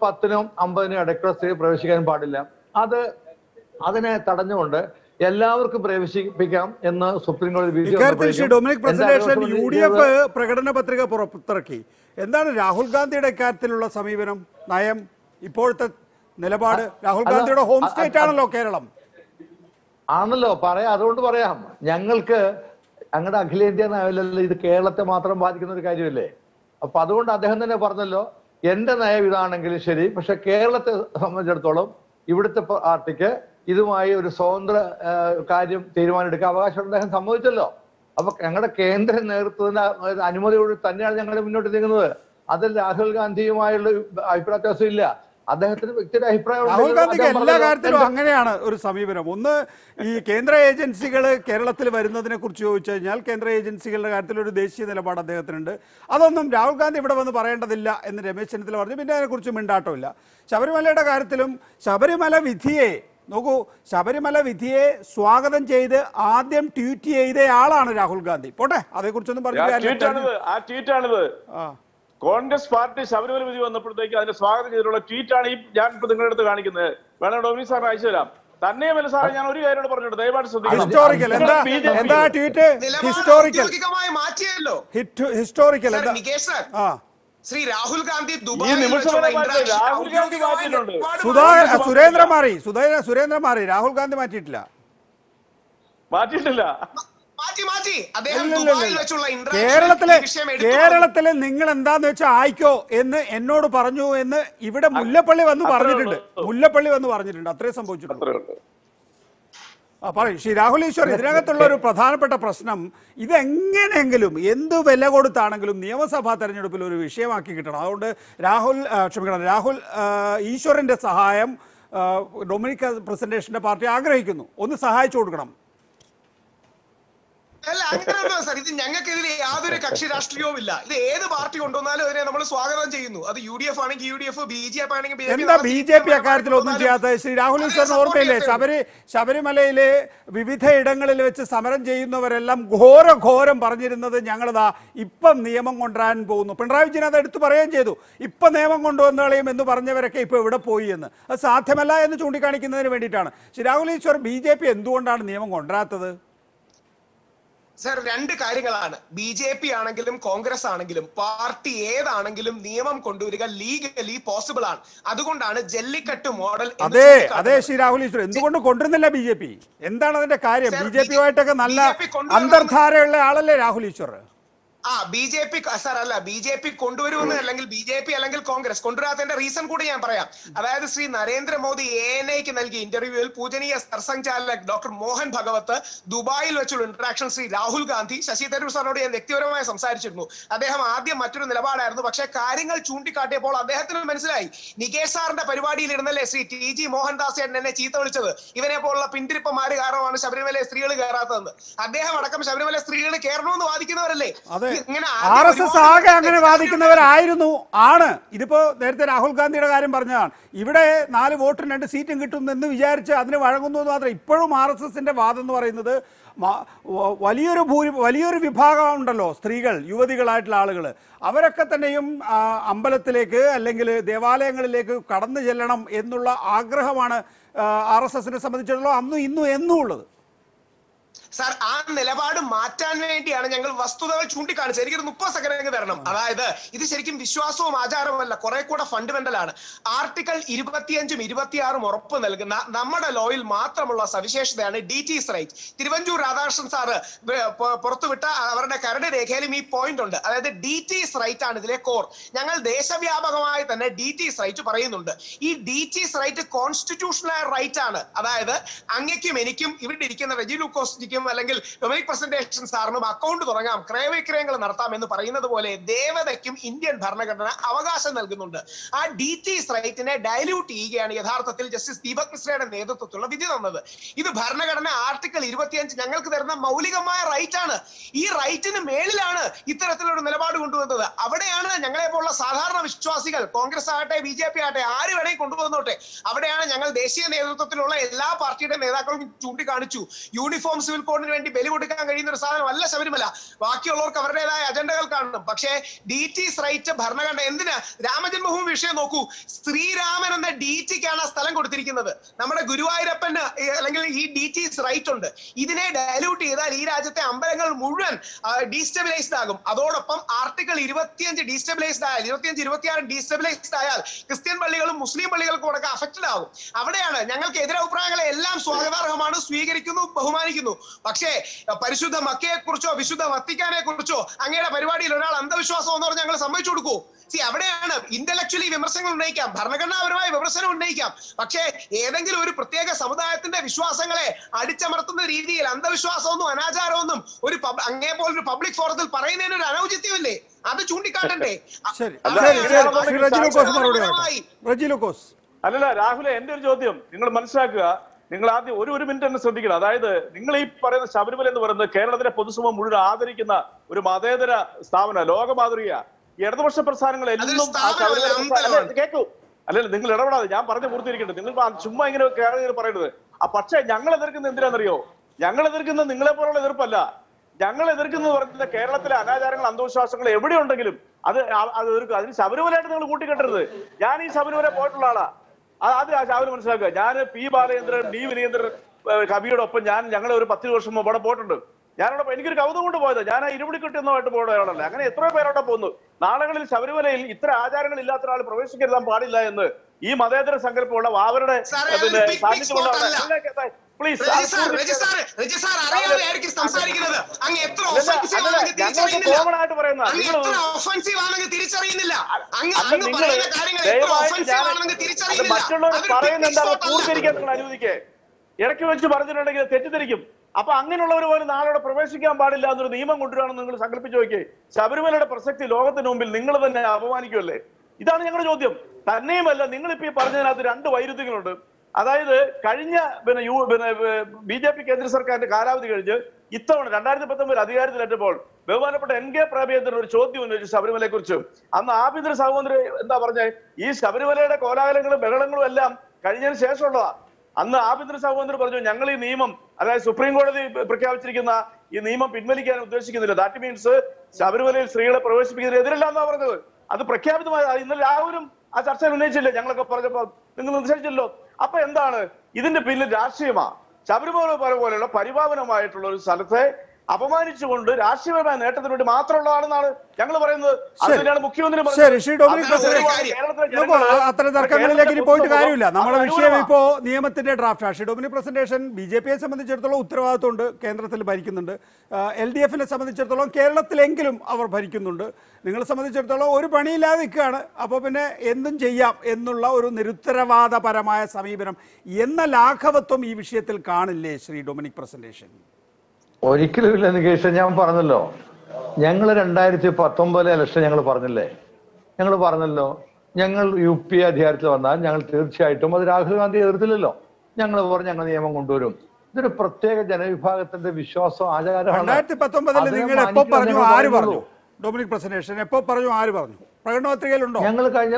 പത്തിനും അമ്പതിനും ഇടയ്ക്കുള്ള സ്ത്രീ പ്രവേശിക്കാൻ പാടില്ല. അത് അതിനെ തടഞ്ഞുകൊണ്ട് എല്ലാവർക്കും പ്രവേശിപ്പിക്കാം എന്ന് സുപ്രീം കോടതി ഡൊമിനിക് ആലോചന യു ഡി എഫ് പ്രകടന പത്രിക പുറത്തിറക്കി. എന്താണ് രാഹുൽ ഗാന്ധിയുടെ ഇക്കാര്യത്തിലുള്ള സമീപനം നയം ഇപ്പോഴത്തെ നിലപാട്? രാഹുൽ ഗാന്ധിയുടെ ഹോം സ്റ്റേറ്റ് ആണല്ലോ കേരളം. ആണല്ലോ പറയാം അതുകൊണ്ട് പറയാം. ഞങ്ങൾക്ക് ഞങ്ങളുടെ അഖിലേന്ത്യാ നയമല്ലല്ലോ ഇത് കേരളത്തെ മാത്രം ബാധിക്കുന്ന ഒരു കാര്യമല്ലേ? അപ്പൊ അതുകൊണ്ട് അദ്ദേഹം തന്നെ പറഞ്ഞല്ലോ എന്റെ നയം ഇതാണെങ്കിലും ശരി പക്ഷെ കേരളത്തെ സംബന്ധിച്ചിടത്തോളം ഇവിടുത്തെ പാർട്ടിക്ക് ഇതുമായി ഒരു സ്വതന്ത്ര കാര്യം തീരുമാനമെടുക്കാൻ അവകാശം അദ്ദേഹം സമ്മതിച്ചല്ലോ. അപ്പൊ ഞങ്ങളുടെ കേന്ദ്ര നേതൃത്വത്തിന്റെ അനുമതിയോട് തന്നെയാണ് ഞങ്ങൾ മുന്നോട്ട് നീങ്ങുന്നത്. അതിൽ രാഹുൽ ഗാന്ധിയുമായുള്ള അഭിപ്രായ വ്യത്യാസം ഇല്ല അദ്ദേഹത്തിന് വ്യക്തിയുടെ അഭിപ്രായം രാഹുൽ ഗാന്ധിക്ക് എല്ലാ കാര്യത്തിലും അങ്ങനെയാണ് ഒരു സമീപനം. ഒന്ന് ഈ കേന്ദ്ര ഏജൻസികൾ കേരളത്തിൽ വരുന്നതിനെ കുറിച്ച് ചോദിച്ചു കഴിഞ്ഞാൽ കേന്ദ്ര ഏജൻസികളുടെ കാര്യത്തിൽ ഒരു ദേശീയ നിലപാട് അദ്ദേഹത്തിനുണ്ട്. അതൊന്നും രാഹുൽ ഗാന്ധി ഇവിടെ വന്ന് പറയേണ്ടതില്ല എന്ന് രമേശ് ചെന്നിത്തല പറഞ്ഞു. പിന്നെ അതിനെക്കുറിച്ച് മിണ്ടാട്ടമില്ല. ശബരിമലയുടെ കാര്യത്തിലും ശബരിമല വിധിയെ നോക്കൂ ശബരിമല വിധിയെ സ്വാഗതം ചെയ്ത് ആദ്യം ട്വീറ്റ് ചെയ്ത ആളാണ് രാഹുൽ ഗാന്ധി. പോട്ടെ അതേക്കുറിച്ചൊന്നും പറഞ്ഞു കോൺഗ്രസ് പാർട്ടി ശബരിമല വിധി വന്നപ്പോഴത്തേക്ക് അതിനെ സ്വാഗതം ചെയ്തിട്ടുള്ള ട്വീറ്റാണ് ഈ ഞാൻ ഇപ്പൊ നിങ്ങളുടെ അടുത്ത് കാണിക്കുന്നത്. വേണം ഡോമിനി സാറിന് അയച്ചു തരാം. തന്നെയുമല്ല സാറേ ഞാൻ ഒരു കാര്യം പറഞ്ഞിട്ട് ദയവായിട്ട് ശ്രദ്ധിക്കണം. ഹിസ്റ്റോറിക്കൽ എന്താ എന്താ ട്വീറ്റ്? ഹിസ്റ്റോറിക്കൽ മാറ്റിയല്ലോ. ഹിസ്റ്റോറിക്കൽ എന്താ ശ്രീ രാഹുൽ ഗാന്ധി. സുധാ സുരേന്ദ്ര മാറി സുരേന്ദ്ര മാറി രാഹുൽ ഗാന്ധി മാറ്റിയിട്ടില്ല. മാറ്റിയിട്ടില്ല. കേരളത്തിലെ. കേരളത്തിലെ നിങ്ങൾ എന്താന്ന് വെച്ചാൽ ആയിക്കോ എന്ന് എന്നോട് പറഞ്ഞു എന്ന് ഇവിടെ മുല്ലപ്പള്ളി വന്ന് പറഞ്ഞിട്ടുണ്ട്. മുല്ലപ്പള്ളി വന്ന് പറഞ്ഞിട്ടുണ്ട്. അത്രേ സംഭവിച്ചിട്ടുണ്ട് പറയും. ശ്രീ രാഹുൽ ഈശ്വർ ഇതിനകത്തുള്ള ഒരു പ്രധാനപ്പെട്ട പ്രശ്നം ഇതെങ്ങനെയെങ്കിലും എന്ത് വില കൊടുത്താണെങ്കിലും നിയമസഭാ തെരഞ്ഞെടുപ്പിൽ ഒരു വിഷയമാക്കി കിട്ടണം. അതുകൊണ്ട് രാഹുൽ ക്ഷമിക്കണം രാഹുൽ ഈശ്വറിന്റെ സഹായം ഡൊമിനിക്ക ഡൊമിനിക് പ്രസന്റേഷന്റെ പാർട്ടി ആഗ്രഹിക്കുന്നു. ഒന്ന് സഹായിച്ചു കൊടുക്കണം. അല്ല അങ്ങനെയൊന്നും സാർ. ഇത് ഞങ്ങൾക്ക് ഇതിൽ യാതൊരു കക്ഷി രാഷ്ട്രീയവും ഇല്ല. ഇത് ഏത് പാർട്ടി കൊണ്ടുവന്നാലും അതിനെ നമ്മൾ സ്വാഗതം ചെയ്യുന്നു. അത് യു ഡി എഫ് ആണെങ്കിൽ U D F B J P ആണെങ്കിൽ എന്താ ബി ജെ പി അക്കാര്യത്തിൽ ഒന്നും ചെയ്യാത്ത ശ്രീ രാഹുൽ ഈശ്വറിന് ഓർമ്മയില്ലേ? ശബരി ശബരിമലയിലെ വിവിധ ഇടങ്ങളിൽ വെച്ച് സമരം ചെയ്യുന്നവരെല്ലാം ഘോര ഘോരം പറഞ്ഞിരുന്നത് ഞങ്ങളിതാ. ഇപ്പം നിയമം കൊണ്ടുവരാൻ പോകുന്നു. പിണറായി വിജയൻ അത് എടുത്തു പറയുകയും ചെയ്തു. ഇപ്പം നിയമം കൊണ്ടുവന്നു കളയും എന്ന് പറഞ്ഞവരൊക്കെ ഇപ്പൊ ഇവിടെ പോയി എന്ന്. അത് സാധ്യമല്ല എന്ന് ചൂണ്ടിക്കാണിക്കുന്നതിന് വേണ്ടിയിട്ടാണ്. Shri Rahul Easwar B J P എന്തുകൊണ്ടാണ് നിയമം കൊണ്ടുവരാത്തത്? സർ രണ്ട് കാര്യങ്ങളാണ്. ബി ജെ പി ആണെങ്കിലും കോൺഗ്രസ് ആണെങ്കിലും പാർട്ടി ഏതാണെങ്കിലും നിയമം കൊണ്ടുവരിക ലീഗലി പോസിബിൾ ആണ്. അതുകൊണ്ടാണ് ജല്ലിക്കട്ട് മോഡൽ അതെ അതെ ശ്രീ രാഹുൽ ഈശ്വർ. എന്തുകൊണ്ട് കൊണ്ടുവരുന്നില്ല ബി ജെ പി? എന്താണ് അതിന്റെ കാര്യം? ബി ജെ പിയുമായിട്ടൊക്കെ നല്ല അന്തർധാരയുള്ള ആളല്ലേ രാഹുൽ ഈശ്വർ? ആ ബി ജെ പി സാർ അല്ല ബി ജെ പി കൊണ്ടുവരുമെന്ന് അല്ലെങ്കിൽ ബി ജെ പി അല്ലെങ്കിൽ കോൺഗ്രസ് കൊണ്ടുവരാത്തതിന്റെ റീസൺ കൂടി ഞാൻ പറയാം. അതായത് ശ്രീ നരേന്ദ്രമോദി എ എൻ ഐക്ക് നൽകിയ ഇന്റർവ്യൂവിൽ പൂജനീയ സർസംഘാലക് ഡോക്ടർ മോഹൻ ഭഗവത്ത് ദുബായിൽ വെച്ചുള്ള ഇന്ററാക്ഷൻ ശ്രീ രാഹുൽ ഗാന്ധി ശശി തരൂർ സാറിനോട് ഞാൻ വ്യക്തിപരമായി സംസാരിച്ചിരുന്നു. അദ്ദേഹം ആദ്യം മറ്റൊരു നിലപാടായിരുന്നു. പക്ഷെ കാര്യങ്ങൾ ചൂണ്ടിക്കാട്ടിയപ്പോൾ അദ്ദേഹത്തിന് മനസ്സിലായി. നികേഷ് സാറിന്റെ പരിപാടിയിൽ ഇരുന്നല്ലേ ശ്രീ ടി ജി മോഹൻദാസ് എന്നെ ചീത്ത വിളിച്ചത്? ഇവനെ പോലുള്ള പിന്തിരിപ്പമാര് കാരണമാണ് ശബരിമല സ്ത്രീകൾ കയറാത്തതെന്ന്. അദ്ദേഹം അടക്കം ശബരിമല സ്ത്രീകൾ കയറണമെന്ന് വാദിക്കുന്നവരല്ലേ? ആർ എസ് എസ് ആകെ അങ്ങനെ വാദിക്കുന്നവരായിരുന്നു. ആണ്. ഇതിപ്പോ നേരത്തെ രാഹുൽ ഗാന്ധിയുടെ കാര്യം പറഞ്ഞതാണ്. ഇവിടെ നാല് വോട്ടും രണ്ട് സീറ്റും കിട്ടും എന്ന് വിചാരിച്ച് അതിന് വഴങ്ങുന്നു എന്ന് മാത്രം ഇപ്പോഴും ആർ എസ് എസിന്റെ വാദം എന്ന് പറയുന്നത് വലിയൊരു ഭൂരി വലിയൊരു വിഭാഗം ഉണ്ടല്ലോ സ്ത്രീകൾ യുവതികളായിട്ടുള്ള ആളുകൾ. അവരൊക്കെ തന്നെയും അമ്പലത്തിലേക്ക് അല്ലെങ്കിൽ ദേവാലയങ്ങളിലേക്ക് കടന്നു ചെല്ലണം എന്നുള്ള ആഗ്രഹമാണ് ആർ എസ് എസിനെ സംബന്ധിച്ചിടത്തോളം അന്നും ഇന്നും എന്നും ഉള്ളത്. സാർ ആ നിലപാട് മാറ്റാൻ വേണ്ടിയാണ് ഞങ്ങൾ വസ്തുതകൾ ചൂണ്ടിക്കാണിച്ചത്. എനിക്കൊരു മുപ്പത് സെക്കൻഡ് തരണം. അതായത് ഇത് ശരിക്കും വിശ്വാസവും ആചാരവുമല്ല കുറെ കൂടെ ഫണ്ടമെന്റൽ ആണ്. ആർട്ടിക്കിൾ ഇരുപത്തിയഞ്ചും ഇരുപത്തിയാറും ഉറപ്പ് നൽകുന്ന നമ്മുടെ ലോയിൽ മാത്രമുള്ള സവിശേഷതയാണ് D T right Thiruvanchoor Radhakrishnan sir പുറത്തുവിട്ട അവരുടെ കരട് രേഖയിലും ഈ പോയിന്റ് ഉണ്ട്. അതായത് ഡി ടി റൈറ്റ് ആണ് ഇതിലെ കോർ ഞങ്ങൾ ദേശവ്യാപകമായി തന്നെ ഡി ടി റൈറ്റ് പറയുന്നുണ്ട്. ഈ D T right constitutional right ആണ്. അതായത് അങ്ങയ്ക്കും എനിക്കും ഇവിടെ ഇരിക്കുന്ന റെജി ലൂക്കോസ്റ്റിക്കും അല്ലെങ്കിൽ ഡൊമിനിക് പ്രസന്റേഷൻ സാറിനും അക്കൗണ്ട് തുടങ്ങാം. ക്രയവിക്രയങ്ങൾ നടത്താം എന്ന് പറയുന്നത് പോലെ ദേവതയ്ക്കും ഇന്ത്യൻ ഭരണഘടന അവകാശം നൽകുന്നുണ്ട്. ആ ഡി ടി റൈറ്റിനെ ഡയല്യൂട്ട് ചെയ്യുകയാണ് യഥാർത്ഥത്തിൽ ജസ്റ്റിസ് ദീപക് മിശ്രയുടെ നേതൃത്വത്തിലുള്ള വിധി തന്നത്. ഇത് ഭരണഘടന ആർട്ടിക്കിൾ ഇരുപത്തിയഞ്ച് ഞങ്ങൾക്ക് തരുന്ന മൗലികമായ റൈറ്റ് ആണ്. ഈ റൈറ്റിന് മേളിലാണ് ഇത്തരത്തിലൊരു നിലപാട് കൊണ്ടുവന്നത്. അവിടെയാണ് ഞങ്ങളെ പോലുള്ള സാധാരണ വിശ്വാസികൾ കോൺഗ്രസ് ആകട്ടെ ബി ജെ പി ആകട്ടെ ആര് വേണമെങ്കിൽ കൊണ്ടുവന്നോട്ടെ. അവിടെയാണ് ഞങ്ങൾ ദേശീയ നേതൃത്വത്തിലുള്ള എല്ലാ പാർട്ടിയുടെ നേതാക്കളും ചൂണ്ടിക്കാണിച്ചു. യൂണിഫോം സിവിൽ കോഡിന് വേണ്ടി ബലി കൊടുക്കാൻ കഴിയുന്ന ഒരു സാധനം സാധനമല്ല ശബരിമല. ബാക്കിയുള്ളവർക്ക് അവരുടേതായ അജണ്ടകൾ കാണണം. പക്ഷേ ഡി ടിസ് റൈറ്റ് ഭരണഘടന. എന്തിനാ? രാമജന്മഭൂമി വിഷയം നോക്കൂ. ശ്രീരാമൻ എന്ന ഡി ടിക്കാണ് ആ സ്ഥലം കൊടുത്തിരിക്കുന്നത്. നമ്മുടെ ഗുരുവായൂരപ്പന് അല്ലെങ്കിൽ ഈ ഡി ടിസ് റൈറ്റ് ഉണ്ട്. ഇതിനെ ഡയലൂട്ട് ചെയ്താൽ ഈ രാജ്യത്തെ അമ്പലങ്ങൾ മുഴുവൻ ഡീസ്റ്റബിലൈസ്ഡ് ആകും. അതോടൊപ്പം ആർട്ടിക്കിൾ ഇരുപത്തിയഞ്ച് ഡീസ്റ്റബിലൈസ്ഡ് ആയാൽ ഇരുപത്തിയഞ്ച് ഇരുപത്തിയാറ് ഡീസ്റ്റബിലൈസ്ഡ് ആയാൽ ക്രിസ്ത്യൻ പള്ളികളും മുസ്ലിം പള്ളികൾക്കും ഒക്കെ അഫക്റ്റഡ് ആകും. അവിടെയാണ് ഞങ്ങൾക്ക് എതിരഭിപ്രായങ്ങളെ എല്ലാം സ്വാഗതാർഹമാണ്. സ്വീകരിക്കുന്നു ബഹുമാനിക്കുന്നു. പക്ഷേ പരിശുദ്ധ മക്കയെ കുറിച്ചോ വിശുദ്ധ വത്തിക്കാനെ കുറിച്ചോ അങ്ങയുടെ പരിപാടിയിൽ ഒരാൾ അന്ധവിശ്വാസം എന്ന് പറഞ്ഞാൽ ഞങ്ങൾ സമ്മതിച്ചു കൊടുക്കൂ. സി അവിടെയാണ് ഇന്റലക്ച്വലി വിമർശനങ്ങൾ ഉന്നയിക്കാം ഭരണഘടനാപരമായ വിമർശനം ഉന്നയിക്കാം. പക്ഷേ ഏതെങ്കിലും ഒരു പ്രത്യേക സമുദായത്തിന്റെ വിശ്വാസങ്ങളെ അടിച്ചമർത്തുന്ന രീതിയിൽ അന്ധവിശ്വാസമൊന്നും അനാചാരമൊന്നും ഒരു അങ്ങേ പോലൊരു പബ്ലിക് ഫോറത്തിൽ പറയുന്നതിന് ഒരു അനൗചിത്യമില്ലേ? അത് ചൂണ്ടിക്കാട്ടണ്ടേ? അല്ലല്ല രാഹുലെ എന്റെ ഒരു ചോദ്യം. നിങ്ങൾ മനസ്സിലാക്കുക നിങ്ങൾ ആദ്യം ഒരു ഒരു മിനിറ്റ് തന്നെ ശ്രദ്ധിക്കണം. അതായത് നിങ്ങൾ ഈ പറയുന്ന ശബരിമല എന്ന് പറയുന്നത് കേരളത്തിലെ പൊതുസമൂഹം മുഴുവൻ ആദരിക്കുന്ന ഒരു മതേതര സ്ഥാപന ലോക മാതൃക ഇടതുപക്ഷ പ്രസ്ഥാനങ്ങൾ എന്നും കേൾക്കൂ അല്ലല്ല നിങ്ങൾ ഇടപെടാതെ ഞാൻ പറഞ്ഞു പൂർത്തീകരിക്കട്ടെ. നിങ്ങൾ ചുമ്മാ ഇങ്ങനെ കേരളത്തിൽ പറയുന്നത് ആ പക്ഷേ ഞങ്ങൾ എതിർക്കുന്ന എന്തിനാണെന്നറിയോ? ഞങ്ങൾ എതിർക്കുന്നത് നിങ്ങളെ പോലുള്ള എതിർപ്പല്ല. ഞങ്ങൾ എതിർക്കുന്നത് പറഞ്ഞത് കേരളത്തിലെ അനാചാരങ്ങൾ അന്ധവിശ്വാസങ്ങൾ എവിടെയുണ്ടെങ്കിലും അത് അത് എതിർക്കുക അതിന് ശബരിമലയായിട്ട് നിങ്ങൾ കൂട്ടിക്കെട്ടരുത്. ഞാൻ ഈ ശബരിമല പോയിട്ടുള്ള ആളാ. അത് ശബരിമല മനസ്സിലാക്കുക. ഞാൻ പി ബാലചന്ദ്രൻ ഡി വിരേന്ദ്രൻ കവിയോടൊപ്പം ഞാൻ ഞങ്ങൾ ഒരു പത്ത് വർഷം മുമ്പ് അവിടെ പോയിട്ടുണ്ട്. ഞാനവിടെ എനിക്കൊരു കൗതുകം കൊണ്ട് പോയത്. ഞാൻ ആ ഇരുപിടിക്കെട്ടുന്നതായിട്ട് പോയ ഒരാളല്ലേ. അങ്ങനെ എത്രയോ പേരവിടെ പോകുന്നു നാളുകളിൽ ശബരിമലയിൽ ഇത്ര ആചാരങ്ങൾ ഇല്ലാത്ത ഒരാൾ പ്രവേശിക്കരുതാൻ പാടില്ല എന്ന് ഈ മതേതര സങ്കല്പമുള്ള അവരുടെ പിന്നെ സാന്നിധ്യമുള്ള പ്ലീസ് പറയുന്ന മറ്റുള്ളവർ പറയുന്ന എന്താ. പൂർത്തീകരിക്കാൻ നിങ്ങൾ അനുവദിക്കേ. ഇടയ്ക്ക് വെച്ച് പറഞ്ഞിട്ടുണ്ടെങ്കിൽ തെറ്റിദ്ധരിക്കും. അപ്പൊ അങ്ങനെയുള്ളവർ പോലും നാളെ പ്രവേശിക്കാൻ പാടില്ല എന്നൊരു നിയമം കൊണ്ടുവരാണെന്ന് നിങ്ങൾ സങ്കല്പിച്ച് നോക്കിയേ. ശബരിമലയുടെ പ്രസക്തി ലോകത്തിന് മുമ്പിൽ നിങ്ങൾ തന്നെ അപമാനിക്കുമല്ലേ ഇതാണ് ഞങ്ങളുടെ ചോദ്യം. തന്നെയുമല്ല നിങ്ങൾ ഇപ്പൊ ഈ പറഞ്ഞതിനകത്ത് രണ്ട് വൈരുദ്ധ്യങ്ങളുണ്ട്. അതായത് കഴിഞ്ഞ പിന്നെ യു പിന്നെ ബി ജെ പി കേന്ദ്ര സർക്കാരിന്റെ കാലാവധി കഴിഞ്ഞ് ഇത്തവണ രണ്ടായിരത്തി പത്തൊമ്പതിൽ അധികാരത്തിലെത്തിയപ്പോൾ ബഹുമാനപ്പെട്ട എൻ കെ പ്രേമചന്ദ്രൻ ഒരു ചോദ്യം ഉന്നയിച്ചു ശബരിമലയെ കുറിച്ച് അന്ന് ആഭ്യന്തര സഹോദരി എന്താ പറഞ്ഞേ? ഈ ശബരിമലയുടെ കോലാഹലങ്ങളും ബഹളങ്ങളും എല്ലാം കഴിഞ്ഞതിന് ശേഷമുള്ളതാ. അന്ന് ആഭ്യന്തര സഹമന്ത്രി പറഞ്ഞു ഞങ്ങൾ ഈ നിയമം അതായത് സുപ്രീം കോടതി പ്രഖ്യാപിച്ചിരിക്കുന്ന ഈ നിയമം പിൻവലിക്കാൻ ഉദ്ദേശിക്കുന്നില്ല. ദാറ്റ് മീൻസ് ശബരിമലയിൽ സ്ത്രീകളെ പ്രവേശിപ്പിക്കുന്നതിന് എതിരല്ല എന്നാ പറഞ്ഞത്. അത് പ്രഖ്യാപിതമായ ഇന്നലെ ആരും ആ ചർച്ചയിൽ ഉന്നയിച്ചില്ലേ? ഞങ്ങളൊക്കെ പറഞ്ഞപ്പോ നിങ്ങൾ നിർദ്ദേശിച്ചല്ലോ. അപ്പൊ എന്താണ്? ഇതിന്റെ പിന്നിൽ രാഷ്ട്രീയമാ. ശബരിമല പോലെയുള്ള പരിപാവനമായിട്ടുള്ള ഒരു സ്ഥലത്തെ അപമാനിച്ചുകൊണ്ട് രാഷ്ട്രീയപരമായ നേട്ടത്തിന് വേണ്ടി മാത്രമുള്ളതാണെന്നാണ് ഞങ്ങൾ പറയുന്നത്. അത് ശരി. തന്നെയാണ് മുഖ്യമന്ത്രി അത്തരം തർക്കങ്ങളിലേക്ക് ഇനി പോയിട്ട് കാര്യമില്ല. നമ്മുടെ വിഷയം ഇപ്പോ നിയമത്തിന്റെ draft Shri Dominic Presentation B J പിയെ സംബന്ധിച്ചിടത്തോളം ഉത്തരവാദിത്വമുണ്ട് കേന്ദ്രത്തിൽ ഭരിക്കുന്നുണ്ട്. എൽ ഡി എഫിനെ സംബന്ധിച്ചിടത്തോളം കേരളത്തിലെങ്കിലും അവർ ഭരിക്കുന്നുണ്ട്. നിങ്ങളെ സംബന്ധിച്ചിടത്തോളം ഒരു പണിയില്ലാതെ നിൽക്കുകയാണ്. അപ്പോൾ പിന്നെ എന്തും ചെയ്യാം എന്നുള്ള ഒരു നിരുത്തരവാദപരമായ സമീപനം എന്ന ലാഘവത്വം ഈ വിഷയത്തിൽ കാണില്ലേ ശ്രീ ഡൊമിനിക് പ്രസന്റേഷൻ ഒരിക്കലും ഇല്ല നികേഷ് ഞാൻ പറഞ്ഞല്ലോ. ഞങ്ങൾ രണ്ടായിരത്തി പത്തൊമ്പതിലെ ഇലക്ഷൻ ഞങ്ങൾ പറഞ്ഞില്ലേ? ഞങ്ങൾ പറഞ്ഞല്ലോ ഞങ്ങൾ യു പി അധികാരത്തിൽ വന്നാൽ ഞങ്ങൾ തീർച്ചയായിട്ടും അത് രാഹുൽ ഗാന്ധി എതിർത്തില്ലല്ലോ. ഞങ്ങൾ പറഞ്ഞു ഞങ്ങൾ നിയമം കൊണ്ടുവരും. ഇതൊരു പ്രത്യേക ജനവിഭാഗത്തിന്റെ വിശ്വാസം ആചാരമാണ്. രണ്ടായിരത്തി പത്തൊമ്പതിൽ നിങ്ങൾ എപ്പോ പറഞ്ഞു ആര് പറഞ്ഞു? ഡൊമിനിക് പ്രസന്റേഷൻ എപ്പോ പറഞ്ഞു ആര് പറഞ്ഞു? ഞങ്ങൾ കഴിഞ്ഞ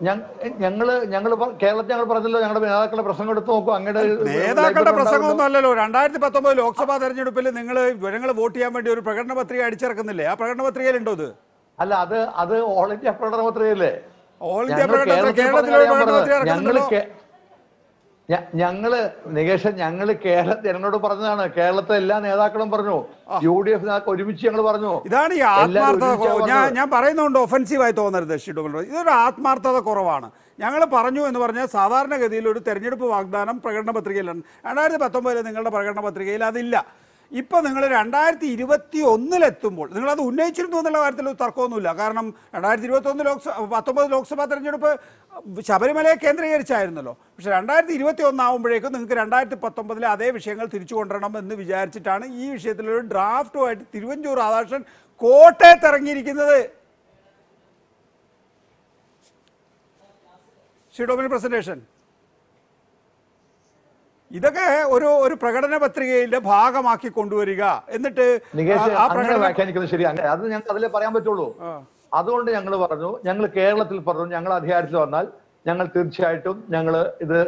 ഞങ്ങൾ ഞങ്ങൾ കേരളത്തിൽ ഞങ്ങൾ പറഞ്ഞല്ലോ ഞങ്ങളുടെ നേതാക്കളുടെ പ്രസംഗം എടുത്ത് നോക്കൂ അങ്ങനെ നേതാക്കളുടെ പ്രസംഗമൊന്നും അല്ലല്ലോ രണ്ടായിരത്തി പത്തൊമ്പത് ലോക്സഭാ തെരഞ്ഞെടുപ്പിൽ നിങ്ങൾ ജനങ്ങൾ വോട്ട് ചെയ്യാൻ വേണ്ടി ഒരു പ്രകടന പത്രിക അടിച്ചിറക്കുന്നില്ലേ? ആ പ്രകടന പത്രികയിലുണ്ടോ അത് അല്ല അത് അത് ഓൾ ഇന്ത്യ പ്രകടന പത്രികയല്ലേ? ഓൾ ഇന്ത്യ പ്രകടന പത്രിക ഞങ്ങൾ ഞങ്ങൾ നികേഷൻ ഞങ്ങൾ കേരളത്തിൽ എന്നോട് പറഞ്ഞതാണ്. കേരളത്തിലെ എല്ലാ നേതാക്കളും പറഞ്ഞു. യു ഡി എഫ് ഒരുമിച്ച് ഞങ്ങൾ പറഞ്ഞു. ഇതാണ് ഈ ആത്മാർത്ഥത കുറവ്. ഞാൻ. ഞാൻ പറയുന്നതുകൊണ്ട് ഒഫൻസീവായി തോന്നരുത് ഷിഡുകൾ. ഇതൊരു ആത്മാർത്ഥത കുറവാണ്. ഞങ്ങൾ പറഞ്ഞു എന്ന് പറഞ്ഞാൽ സാധാരണഗതിയിൽ ഒരു തെരഞ്ഞെടുപ്പ് വാഗ്ദാനം പ്രകടന പത്രികയിലാണ്. രണ്ടായിരത്തി പത്തൊമ്പതിൽ നിങ്ങളുടെ പ്രകടന പത്രികയിൽ അതില്ല. ഇപ്പൊ നിങ്ങൾ രണ്ടായിരത്തി ഇരുപത്തി ഒന്നിലെത്തുമ്പോൾ നിങ്ങളത് ഉന്നയിച്ചിരുന്നു എന്നുള്ള കാര്യത്തിൽ തർക്കമൊന്നുമില്ല. കാരണം രണ്ടായിരത്തി ഇരുപത്തി ഒന്ന് ലോക്സഭ പത്തൊമ്പത് ലോക്സഭാ തെരഞ്ഞെടുപ്പ് ശബരിമലയെ കേന്ദ്രീകരിച്ചായിരുന്നല്ലോ. പക്ഷേ രണ്ടായിരത്തി ഇരുപത്തി ഒന്നാകുമ്പോഴേക്കും നിങ്ങൾക്ക് രണ്ടായിരത്തി പത്തൊമ്പതിലെ അതേ വിഷയങ്ങൾ തിരിച്ചു കൊണ്ടുവരണം എന്ന് വിചാരിച്ചിട്ടാണ് ഈ വിഷയത്തിലൊരു ഡ്രാഫ്റ്റുമായിട്ട് തിരുവഞ്ചൂർ രാധാകൃഷ്ണൻ കോട്ടയത്ത് ഇറങ്ങിയിരിക്കുന്നത്. ഷിഡോമിനി പ്രസന്റേഷൻ. ഇതൊക്കെ ഒരു ഒരു പ്രകടന പത്രികയിലെ ഭാഗമാക്കി കൊണ്ടുവരിക. എന്നിട്ട് ആ- പ്രകടന ശരി അങ്ങനെ അത് ഞങ്ങൾക്ക് അതിലേ പറയാൻ പറ്റുള്ളൂ. അതുകൊണ്ട് ഞങ്ങൾ പറഞ്ഞു ഞങ്ങൾ കേരളത്തിൽ പറഞ്ഞു ഞങ്ങൾ അധികാരത്തിൽ വന്നാൽ ഞങ്ങൾ തീർച്ചയായിട്ടും ഞങ്ങൾ ഇത്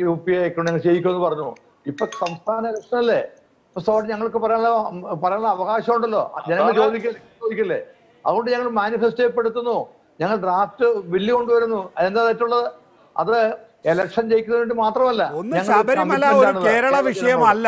യു പി എ ഞങ്ങൾ ചെയ്യിക്കുമെന്ന് പറഞ്ഞു. ഇപ്പൊ സംസ്ഥാന ഇലക്ഷൻ അല്ലേ സോറി ഞങ്ങൾക്ക് പറയാനുള്ള പറയാനുള്ള അവകാശം ഉണ്ടല്ലോ ജനങ്ങൾ ചോദിക്കല്ലേ ചോദിക്കില്ലേ? അതുകൊണ്ട് ഞങ്ങൾ മാനിഫെസ്റ്റോ പെടുത്തുന്നു. ഞങ്ങൾ ഡ്രാഫ്റ്റ് ബില്ല് കൊണ്ടുവരുന്നു. അതെന്താ തെറ്റുള്ളത്? അത് ഇലക്ഷൻ ജയിക്കുന്നതിന് വേണ്ടി മാത്രമല്ല ഒന്ന് ശബരിമല ഒരു കേരള വിഷയമല്ല.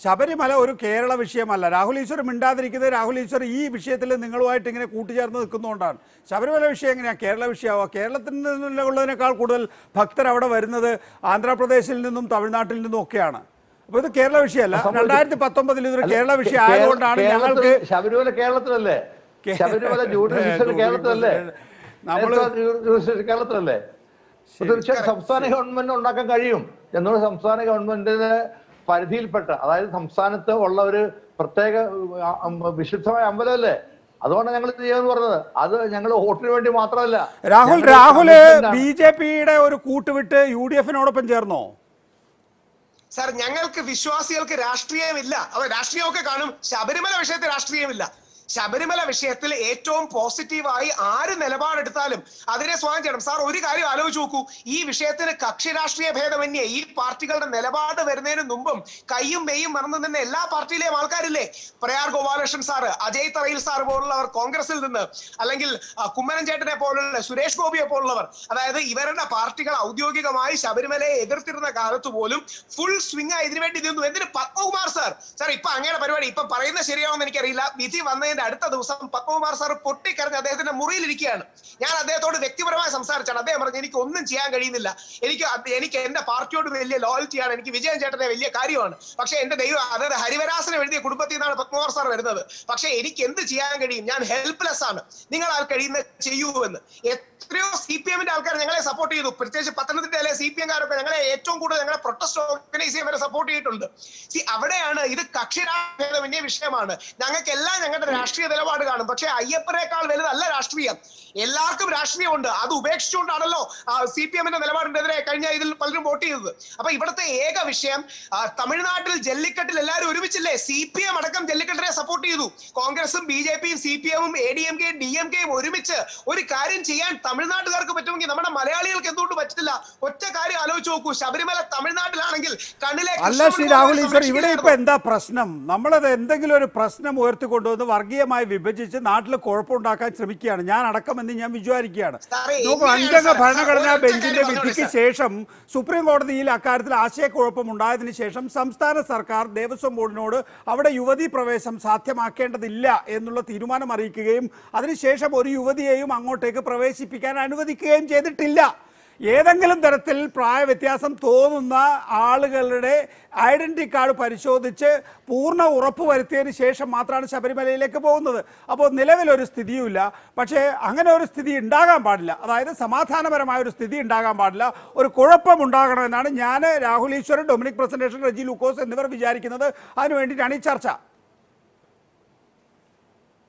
ശബരിമല ഒരു കേരള വിഷയമല്ല. രാഹുൽ ഈശ്വർ മിണ്ടാതിരിക്കുന്നത് രാഹുൽ ഈശ്വർ ഈ വിഷയത്തിൽ നിങ്ങളുമായിട്ട് ഇങ്ങനെ കൂട്ടുചേർന്ന് നിൽക്കുന്നതുകൊണ്ടാണ്. ശബരിമല വിഷയം എങ്ങനെയാണ് കേരള വിഷയമാവുക കേരളത്തിൽ നിന്നുള്ളതിനേക്കാൾ കൂടുതൽ ഭക്തർ അവിടെ വരുന്നത് ആന്ധ്രാപ്രദേശിൽ നിന്നും തമിഴ്നാട്ടിൽ നിന്നും ഒക്കെയാണ്. അപ്പൊ ഇത് കേരള വിഷയമല്ല. രണ്ടായിരത്തി പത്തൊമ്പതിൽ ഇതൊരു കേരള വിഷയം ആയതുകൊണ്ടാണ് ഞങ്ങൾക്ക് ശബരിമല കേരളത്തിലല്ലേ? ശബരിമല കേരളത്തിലല്ലേ? കേരളത്തിലല്ലേ? തീർച്ചയായും സംസ്ഥാന ഗവൺമെന്റ് ഉണ്ടാക്കാൻ കഴിയും. എന്നുള്ള സംസ്ഥാന ഗവൺമെന്റിന് പരിധിയിൽപ്പെട്ട അതായത് സംസ്ഥാനത്ത് ഉള്ള ഒരു പ്രത്യേക വിശുദ്ധമായ അമ്പലമല്ലേ? അതുകൊണ്ടാണ് ഞങ്ങൾ ഇത് ചെയ്യാന്ന് പറഞ്ഞത്. അത് ഞങ്ങൾ വോട്ടിന് വേണ്ടി മാത്രമല്ല. രാഹുൽ രാഹുൽ രാഹുൽ ബി ജെ പിയുടെ ഒരു കൂട്ടുവിട്ട് യു ഡി എഫിനോടൊപ്പം ചേർന്നോ? സാർ ഞങ്ങൾക്ക് വിശ്വാസികൾക്ക് രാഷ്ട്രീയമില്ല. അവ രാഷ്ട്രീയമൊക്കെ കാണും. ശബരിമല വിഷയത്തിൽ രാഷ്ട്രീയമില്ല. ശബരിമല വിഷയത്തിൽ ഏറ്റവും പോസിറ്റീവായി ആര് നിലപാടെടുത്താലും അതിനെ സ്വാഗതം ചെയ്യണം. സാർ ഒരു കാര്യം ആലോചിച്ച് നോക്കൂ. ഈ വിഷയത്തിന് കക്ഷി രാഷ്ട്രീയ ഭേദമന്യേ ഈ പാർട്ടികളുടെ നിലപാട് വരുന്നതിന് മുമ്പും കയ്യും മെയ്യും മറന്നു നിന്ന എല്ലാ പാർട്ടിയിലെയും ആൾക്കാരില്ലേ? പ്രയാർ ഗോപാലകൃഷ്ണൻ സാറ് അജയ് തറയിൽ സാർ പോലുള്ളവർ കോൺഗ്രസിൽ നിന്ന് അല്ലെങ്കിൽ കുമ്മനം ചേട്ടനെ പോലുള്ള സുരേഷ് ഗോപിയെ പോലുള്ളവർ. അതായത് ഇവരുടെ പാർട്ടികൾ ഔദ്യോഗികമായി ശബരിമലയെ എതിർത്തിരുന്ന കാലത്ത് പോലും ഫുൾ സ്വിംഗ് ഇതിനു വേണ്ടി നിന്നു. എന്തിന്? പത്മകുമാർ സാർ. സാർ ഇപ്പൊ അങ്ങനെ പരിപാടി ഇപ്പൊ പറയുന്നത് ശരിയാണെന്ന് എനിക്കറിയില്ല. വിധി വന്നതിന്റെ അടുത്ത ദിവസം പത്മകുമാർ സാർ പൊട്ടിക്കരഞ്ഞ് അദ്ദേഹത്തിന്റെ മുറിയിൽ ഇരിക്കുകയാണ് ഞാൻ അദ്ദേഹത്തോട് വ്യക്തിപരമായി സംസാരിച്ചാണ്. അദ്ദേഹം പറഞ്ഞു എനിക്ക് ഒന്നും ചെയ്യാൻ കഴിയുന്നില്ല. എനിക്ക് എനിക്ക് എന്റെ പാർട്ടിയോട് വലിയ ലോയൽറ്റിയാണ് എനിക്ക് വിജയൻ ചേട്ടനെ വലിയ കാര്യമാണ്. പക്ഷേ എന്റെ ദൈവം അതായത് ഹരിവരാസനം എഴുതിയ കുടുംബത്തിൽ നിന്നാണ് പത്മകുമാർ സാർ വരുന്നത്. പക്ഷേ എനിക്ക് എന്ത് ചെയ്യാൻ കഴിയും? ഞാൻ ഹെൽപ്ലെസ് ആണ്. നിങ്ങൾ ആൾ കഴിയുന്ന ചെയ്യൂ എന്ന്. എത്രയോ സി പി എമ്മിന്റെ ആൾക്കാർ ഞങ്ങളെ സപ്പോർട്ട് ചെയ്തു. പ്രത്യേകിച്ച് പത്തനംതിട്ടയിലെ സി പി എംകാരൊക്കെ ഞങ്ങളെ ഏറ്റവും കൂടുതൽ ഞങ്ങളെ പ്രൊട്ടസ്റ്റ് ഓർഗനൈസ് ചെയ്യാൻ വരെ സപ്പോർട്ട് ചെയ്തിട്ടുണ്ട്. സി അവിടെയാണ് ഇത് കക്ഷി രാഷ്ട്രീയ വിഷയമാണ്. ഞങ്ങൾക്ക് എല്ലാം ഞങ്ങളുടെ രാഷ്ട്രീയ നിലപാട് കാണും. പക്ഷെ അയ്യപ്പനേക്കാൾ വലുതല്ല രാഷ്ട്രീയം. എല്ലാവർക്കും രാഷ്ട്രീയമുണ്ട്. അത് ഉപേക്ഷിച്ചുകൊണ്ടാണല്ലോ സി പി എമ്മിന്റെ നിലപാടിനെതിരെ കഴിഞ്ഞ ഇതിൽ പലരും വോട്ട് ചെയ്തത്. അപ്പൊ ഇവിടുത്തെ ഏക വിഷയം തമിഴ്നാട്ടിൽ ജല്ലിക്കെട്ടിൽ എല്ലാവരും ഒരുമിച്ചില്ലേ? സി പി എം അടക്കം ജല്ലിക്കെട്ടിനെ സപ്പോർട്ട് ചെയ്തു. കോൺഗ്രസും ബി ജെ പിയും സി പി എമ്മും എ ഡി എം കെയും ഡി എം കെയും ഒരുമിച്ച് ഒരു കാര്യം ചെയ്യാൻ തമിഴ്നാട്ടുകാർക്ക് പറ്റുമെങ്കിൽ നമ്മുടെ മലയാളികൾക്ക് എന്തുകൊണ്ട് പറ്റില്ല? ഒറ്റ കാര്യം ആലോചിച്ച് നോക്കൂ. ശബരിമല തമിഴ്നാട്ടിലാണെങ്കിൽ കണ്ണിലെ അല്ല ശ്രീ രാഹുൽ ഈശ്വർ ഇവിടെ ഇപ്പൊ എന്താ പ്രശ്നം? നമ്മളത് എന്തെങ്കിലും ഒരു പ്രശ്നം ഉയർത്തിക്കൊണ്ടുവന്ന് വർഗീയമായി വിഭജിച്ച് നാട്ടിൽ കുഴപ്പമുണ്ടാക്കാൻ ശ്രമിക്കുകയാണ്. ഞാൻ അടക്കമെന്ന് ഞാൻ വിചാരിക്കുകയാണ്. നോക്കൂ അഞ്ചംഗ ഭരണഘടനാ ബെഞ്ചിന്റെ വിധിക്ക് ശേഷം സുപ്രീം കോടതിയിൽ അക്കാര്യത്തിൽ ആശയക്കുഴപ്പം ഉണ്ടായതിനു ശേഷം സംസ്ഥാന സർക്കാർ ദേവസ്വം ബോർഡിനോട് അവിടെ യുവതി പ്രവേശം സാധ്യമാക്കേണ്ടതില്ല എന്നുള്ള തീരുമാനം അറിയിക്കുകയും അതിനുശേഷം ഒരു യുവതിയെയും അങ്ങോട്ടേക്ക് പ്രവേശിപ്പിക്കാൻ അനുവദിക്കുകയും ചെയ്തിട്ടില്ല. ഏതെങ്കിലും തരത്തിൽ പ്രായവ്യത്യാസം തോന്നുന്ന ആളുകളുടെ ഐഡന്റിറ്റി കാർഡ് പരിശോധിച്ച് പൂർണ ഉറപ്പ് വരുത്തിയതിന് ശേഷം മാത്രമാണ് ശബരിമലയിലേക്ക് പോകുന്നത്. അപ്പോൾ നിലവിലൊരു സ്ഥിതിയുമില്ല. പക്ഷേ അങ്ങനെ ഒരു സ്ഥിതി ഉണ്ടാകാൻ പാടില്ല. അതായത് സമാധാനപരമായ ഒരു സ്ഥിതി ഉണ്ടാകാൻ പാടില്ല. ഒരു കുഴപ്പം ഉണ്ടാകണമെന്നാണ് ഞാൻ രാഹുൽ ഈശ്വരൻ ഡൊമിനിക് പ്രസന്റേഷൻ റജി ലൂക്കോസ് എന്നിവർ വിചാരിക്കുന്നത്. അതിനു വേണ്ടിയിട്ടാണ് ഈ ചർച്ച.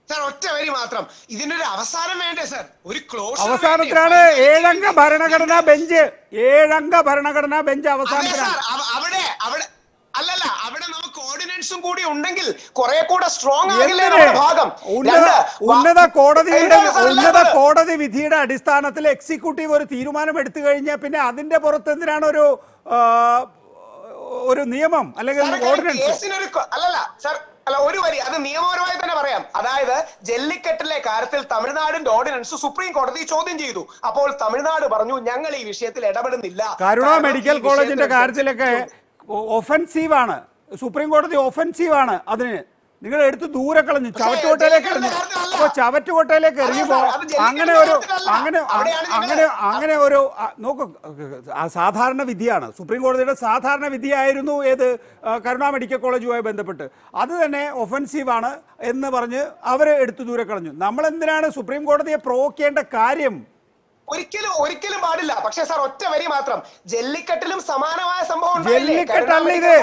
സാർ ഒറ്റ വരി മാത്രം. ഇതിനൊരു അവസാനം വേണ്ടേ സാർ? ഒരു ക്ലോസ് അവസാനത്തിലാണ് ഏഴംഗ ഭരണഘടനാ ബെഞ്ച്. ഏഴംഗ ഭരണഘടനാ ബെഞ്ച് അവസാനത്തിലാണ് അവിടെ അവിടെ അല്ലല്ല അവിടെ നമുക്ക് ഓർഡിനൻസും കൂടി ഉണ്ടെങ്കിൽ കുറെ കൂടെ സ്ട്രോങ് ആകില്ലേ ഭാഗം? ഉന്നത ഉന്നത കോടതിയുടെ ഉന്നത കോടതി വിധിയുടെ അടിസ്ഥാനത്തിൽ എക്സിക്യൂട്ടീവ് ഒരു തീരുമാനം എടുത്തു കഴിഞ്ഞാൽ പിന്നെ അതിന്റെ പുറത്ത് എന്തിനാണ് ഒരു ഒരു നിയമം അല്ലെങ്കിൽ ഓർഡിനൻസ് അല്ലല്ല സാർ അല്ല ഒരു വരി അത് നിയമപരമായി തന്നെ പറയാം. അതായത് ജല്ലിക്കെട്ടിലെ കാര്യത്തിൽ തമിഴ്നാടിന്റെ ഓർഡിനൻസ് സുപ്രീം കോടതി ചോദ്യം ചെയ്തു. അപ്പോൾ തമിഴ്നാട് പറഞ്ഞു ഞങ്ങൾ ഈ വിഷയത്തിൽ ഇടപെടുന്നില്ല. കരുണ മെഡിക്കൽ കോളേജിന്റെ കാര്യത്തിലൊക്കെ ഒഫൻസീവ് ആണ്. സുപ്രീം കോടതി ഒഫൻസീവ് ആണ് അതിന്. നിങ്ങൾ എടുത്ത് ദൂരെ കളഞ്ഞു. ചവറ്റുകൊട്ടയിലേക്ക് എറിഞ്ഞു. അപ്പൊ ചവറ്റുകൊട്ടയിലേക്ക് എറിയുമ്പോ അങ്ങനെ ഒരു. അങ്ങനെ അങ്ങനെ അങ്ങനെ ഒരു നോക്കൂ സാധാരണ വിധിയാണ്. സുപ്രീം കോടതിയുടെ സാധാരണ വിധിയായിരുന്നു ഏത്? കരുണാ മെഡിക്കൽ കോളേജുമായി ബന്ധപ്പെട്ട്. അത് തന്നെ ഒഫൻസീവാണ് എന്ന് പറഞ്ഞ് അവർ എടുത്തു ദൂരെ കളഞ്ഞു. നമ്മൾ എന്തിനാണ് സുപ്രീം കോടതിയെ പ്രവോക്കേണ്ട കാര്യം? ഒരിക്കലും ഒരിക്കലും പാടില്ല. പക്ഷെ സാർ ഒറ്റ വരി മാത്രം. ജല്ലിക്കെട്ടിലും സമാനമായ സംഭവം? ജല്ലിക്കെട്ടല്ല കരുണ ഇത്.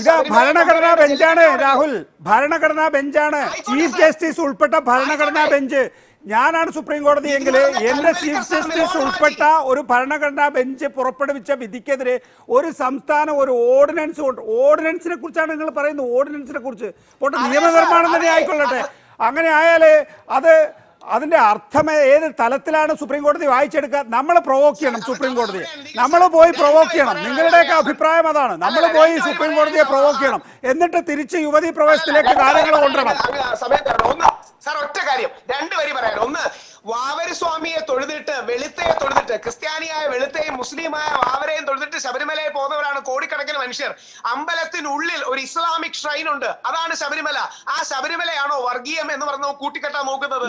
ഇത് ഭരണഘടനാ ബെഞ്ചാണ് രാഹുൽ. ഭരണഘടനാ ബെഞ്ചാണ്. ചീഫ് ജസ്റ്റിസ് ഉൾപ്പെട്ട ഭരണഘടനാ ബെഞ്ച്. ഞാനാണ് സുപ്രീം കോടതി എങ്കിൽ എന്റെ ചീഫ് ജസ്റ്റിസ് ഉൾപ്പെട്ട ഒരു ഭരണഘടനാ ബെഞ്ച് പുറപ്പെടുവിച്ച വിധിക്കെതിരെ ഒരു സംസ്ഥാനം ഒരു ഓർഡിനൻസ് കൊണ്ട് ഓർഡിനൻസിനെ കുറിച്ചാണ് നിങ്ങൾ പറയുന്നത്. ഓർഡിനൻസിനെ കുറിച്ച്. പോട്ടെ നിയമനിർമ്മാണം തന്നെ ആയിക്കൊള്ളട്ടെ. അങ്ങനെ ആയാൽ അത് അതിന്റെ അർത്ഥം ഏത് തലത്തിലാണ് സുപ്രീം കോടതി വായിച്ചെടുക്കുക? നമ്മൾ പ്രൊവോക്ക് ചെയ്യണം സുപ്രീം കോടതിയെ. നമ്മൾ പോയി പ്രൊവോക്ക് ചെയ്യണം. നിങ്ങളുടെയൊക്കെ അഭിപ്രായം അതാണ്. നമ്മൾ പോയി സുപ്രീം കോടതിയെ പ്രൊവോക്ക് ചെയ്യണം. എന്നിട്ട് തിരിച്ച് യുവതി പ്രവേശത്തിലേക്ക് കാര്യങ്ങൾ കൊണ്ടുവരണം. സാർ ഒറ്റ കാര്യം. രണ്ട് വരി പറയാൻ ഒന്ന് വാവരസ്വാമിയെ തൊഴുതിട്ട് വെളുത്തയെ തൊഴുതിട്ട് ക്രിസ്ത്യാനിയായ വെളുത്തയും മുസ്ലിമായ വാവരെയും തൊഴുതിട്ട് ശബരിമലയിൽ പോകുന്നവരാണ് കോടിക്കണക്കിന് മനുഷ്യർ. അമ്പലത്തിനുള്ളിൽ ഒരു ഇസ്ലാമിക് ഷ്രൈൻ ഉണ്ട്. അതാണ് ശബരിമല. ആ ശബരിമലയാണോ വർഗീയം എന്ന് പറഞ്ഞു കൂട്ടിക്കെട്ടാൻ നോക്കുന്നത്?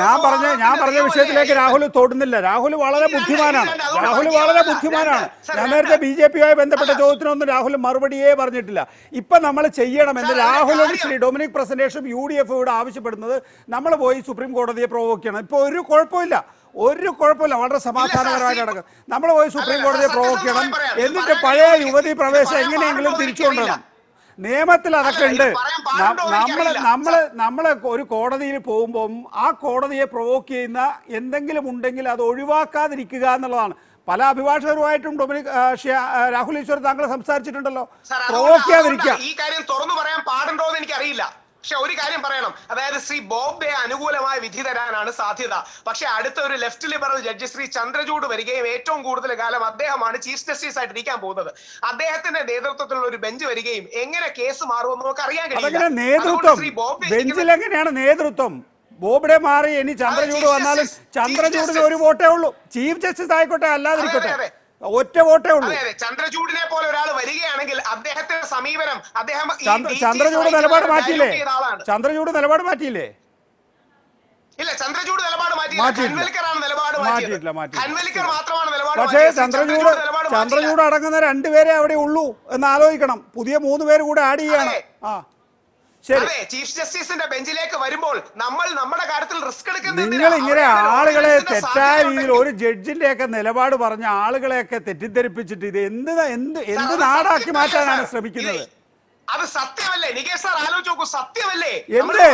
ഞാൻ പറഞ്ഞ ഞാൻ പറഞ്ഞ വിഷയത്തിലേക്ക് രാഹുൽ തൊടുന്നില്ല. രാഹുൽ വളരെ ബുദ്ധിമാനാണ്. രാഹുൽ വളരെ ബുദ്ധിമാനാണ്. ഞാൻ നേരത്തെ ബി ജെ പിയുമായി ബന്ധപ്പെട്ട ചോദ്യത്തിനൊന്നും രാഹുൽ മറുപടിയേ പറഞ്ഞിട്ടില്ല. ഇപ്പൊ നമ്മൾ ചെയ്യണമെന്ന് രാഹുൽ രാഹുലും ശ്രീ ഡൊമിനിക് പ്രസന്റേഷനും യു ഡി എഫ് ഇവിടെ ആവശ്യപ്പെടുന്നത് നമ്മൾ പോയി സുപ്രീം കോടതിയെ പ്രൊവോക്ക് ചെയ്യണം. ഇപ്പൊ ഒരു കുഴപ്പമില്ല. ഒരു കുഴപ്പമില്ല. വളരെ സമാധാനപരമായിട്ട് നടക്കും. നമ്മൾ പോയി സുപ്രീം കോടതിയെ പ്രൊവോക്ക് ചെയ്യണം. എന്നിട്ട് പഴയ യുവതി പ്രവേശം എങ്ങനെയെങ്കിലും പാടുണ്ടോ തിരിച്ചു എനിക്കറിയില്ല. കൊണ്ടുവരണം. നിയമത്തിൽ അതൊക്കെ ഉണ്ട്. നമ്മൾ നമ്മൾ നമ്മൾ ഒരു കോടതിയിൽ പോകുമ്പം ആ കോടതിയെ പ്രൊവോക്ക് ചെയ്യുന്ന എന്തെങ്കിലും ഉണ്ടെങ്കിൽ അത് ഒഴിവാക്കാതിരിക്കുക എന്നുള്ളതാണ്. പല അഭിഭാഷകരുമായിട്ടും ഡൊമിനിക് രാഹുൽ ഈശ്വർ താങ്കൾ സംസാരിച്ചിട്ടുണ്ടല്ലോ. പ്രൊവോക്ക് ചെയ്യാതിരിക്കുക. ഈ കാര്യം തുറന്നു പറയാൻ പാടുണ്ടോ എന്ന് എനിക്കറിയില്ല പക്ഷെ ഒരു കാര്യം പറയണം. അതായത് ശ്രീ ബോബ്ഡെ അനുകൂലമായ വിധി തരാനാണ് സാധ്യത. പക്ഷെ അടുത്ത ഒരു left liberal judge Shri Chandrachud വരികയും ഏറ്റവും കൂടുതൽ കാലം അദ്ദേഹമാണ് ചീഫ് ജസ്റ്റിസ് ആയിട്ട് ഇരിക്കാൻ പോകുന്നത്. അദ്ദേഹത്തിന്റെ നേതൃത്വത്തിലുള്ള ഒരു ബെഞ്ച് വരികയും എങ്ങനെ കേസ് മാറുമെന്ന് നമുക്ക് അറിയാൻ കഴിയും ബെഞ്ചിൽ എങ്ങനെയാണ് നേതൃത്വം? ബോബ്ഡെ മാറി ഇനി ചന്ദ്രചൂഡ് വന്നാലും ചന്ദ്രചൂടിന് ചന്ദ്രചൂഡിന് ഒരു വോട്ടേ ഉള്ളൂ. ചീഫ് ജസ്റ്റിസ് ആയിക്കോട്ടെ അല്ലാതിരിക്കട്ടെ. ഒറ്റ വോട്ടേ ഉള്ളൂ. ചന്ദ്രചൂഡിനെ പോലെ ഒരാൾ വരികയാണെങ്കിൽ അദ്ദേഹത്തിന്റെ സമീപനം അദ്ദേഹം ചന്ദ്രചൂട് നിലപാട് മാറ്റിയില്ലേ? ചന്ദ്രചൂട് നിലപാട് മാറ്റിയില്ലേ? ഇല്ല ചന്ദ്രചൂട് നിലപാട് മാറ്റിയില്ല. മാറ്റിയിട്ടില്ല. നിലപാട് മാറ്റിയിട്ടില്ല, മാറ്റിയിട്ടില്ല. മാത്രമാണ് നിലപാട് പക്ഷേ ചന്ദ്രചൂട് ചന്ദ്രചൂട് അടങ്ങുന്ന രണ്ടുപേരെ അവിടെ ഉള്ളൂ എന്ന് ആലോചിക്കണം. പുതിയ മൂന്ന് പേര് കൂടെ ആഡ് ചെയ്യാണ്. ആ. അതെ ചീഫ് ജസ്റ്റിസിന്റെ ബെഞ്ചിലേക്ക് വരുമ്പോൾ നമ്മൾ നമ്മുടെ കാര്യത്തിൽ റിസ്ക് നിങ്ങൾ ഇങ്ങനെ ആളുകളെ തെറ്റായ രീതിയിൽ ഒരു ജഡ്ജിന്റെ ഒക്കെ നിലപാട് പറഞ്ഞ ആളുകളെയൊക്കെ തെറ്റിദ്ധരിപ്പിച്ചിട്ട് ഇത് എന്ത് എന്ത് എന്ത് നാടാക്കി മാറ്റാനാണ് ശ്രമിക്കുന്നത്? അത് സത്യമല്ലേ? നികേഷ് സാർ ആലോചിച്ച് നോക്കൂ സത്യമല്ലേ? എന്തേ?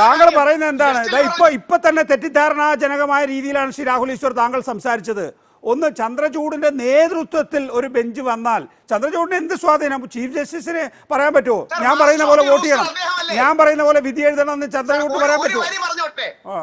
താങ്കൾ പറയുന്നത് എന്താണ്? ഇപ്പൊ ഇപ്പൊ തന്നെ തെറ്റിദ്ധാരണാജനകമായ രീതിയിലാണ് ശ്രീ രാഹുൽ ഈശ്വർ താങ്കൾ സംസാരിച്ചത്. ഒന്ന് ചന്ദ്രചൂഡിന്റെ നേതൃത്വത്തിൽ ഒരു ബെഞ്ച് വന്നാൽ ചന്ദ്രചൂഡിന് എന്ത് സ്വാധീനം? ചീഫ് ജസ്റ്റിസിന് പറയാൻ പറ്റുമോ? ഞാൻ പറയുന്ന പോലെ വോട്ട് ചെയ്യണം. ഞാൻ പറയുന്ന പോലെ വിധി എഴുതണം എന്ന് ചന്ദ്രചൂഡിന് പറയാൻ പറ്റുമോ? ആ.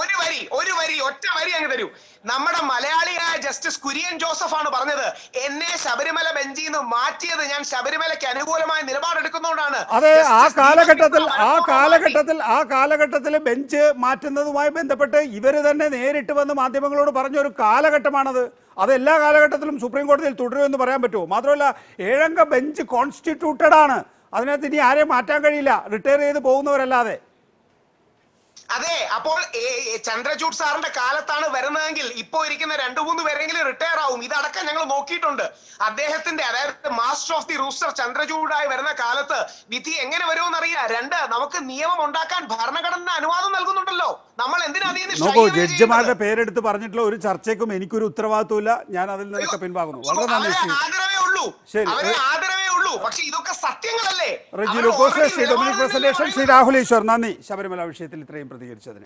ഒരു വരി ഒരു വരി ഒറ്റ വരി അങ്ങ് തരൂ. നമ്മുടെ മലയാളിയായ ജസ്റ്റിസ് കുര്യൻ ജോസഫ് ആണ് പറഞ്ഞത് എന്നെ ശബരിമല ബെഞ്ചിൽ നിന്ന് മാറ്റിയത് ഞാൻ ശബരിമലയ്ക്ക് അനുകൂലമായ നിലപാടെടുക്കുന്നതുകൊണ്ടാണ്. അതെ ആ കാലഘട്ടത്തിൽ ആ കാലഘട്ടത്തിൽ ആ കാലഘട്ടത്തിൽ ബെഞ്ച് മാറ്റുന്നതുമായി ബന്ധപ്പെട്ട് ഇവർ തന്നെ നേരിട്ട് വന്ന് മാധ്യമങ്ങളോട് പറഞ്ഞ ഒരു കാലഘട്ടമാണത്. അത് എല്ലാ കാലഘട്ടത്തിലും സുപ്രീം കോടതിയിൽ തുടരുമെന്ന് പറയാൻ പറ്റുമോ? മാത്രമല്ല ഏഴംഗ ബെഞ്ച് കോൺസ്റ്റിറ്റ്യൂട്ടഡ് ആണ്. അതിനകത്ത് ഇനി ആരെയും മാറ്റാൻ കഴിയില്ല. റിട്ടയർ ചെയ്ത് പോകുന്നവരല്ലാതെ. അതെ അപ്പോൾ ചന്ദ്രചൂഡ് സാറിന്റെ കാലത്താണ് വരുന്നതെങ്കിൽ ഇപ്പോ ഇരിക്കുന്ന രണ്ടു മൂന്ന് പേരെങ്കിലും റിട്ടയർ ആവും. ഇതടക്കം ഞങ്ങൾ നോക്കിയിട്ടുണ്ട്. അദ്ദേഹത്തിന്റെ അതായത് മാസ്റ്റർ ഓഫ് ദി റൂസ്റ്റർ ചന്ദ്രചൂഡായി വരുന്ന കാലത്ത് വിധി എങ്ങനെ വരുമെന്ന് അറിയില്ല രണ്ട് നമുക്ക് നിയമം ഉണ്ടാക്കാൻ ഭരണഘടന അനുവാദം നൽകുന്നുണ്ടല്ലോ. നമ്മൾ നോക്കൂ ജഡ്ജിമാരുടെ? പേരെടുത്ത് പറഞ്ഞിട്ടുള്ള ഒരു ചർച്ചയ്ക്കും എനിക്കൊരു ഉത്തരവാദിത്വമില്ല ഞാൻ അതിൽ നിന്നൊക്കെ പിൻവാങ്ങുന്നു. വളരെ നന്ദി ശ്രീ ആദരവേ ഉള്ളൂ. പക്ഷെ ഇതൊക്കെ സത്യങ്ങളല്ലേ? റെജി ലൂക്കോസ് ശ്രീ ഡൊമിനിക് പ്രസന്റേഷൻ ശ്രീ രാഹുൽ ഈശ്വർ നന്ദി. ശബരിമല വിഷയത്തിൽ ഇത്രയും പ്രതികരിച്ചതിന്.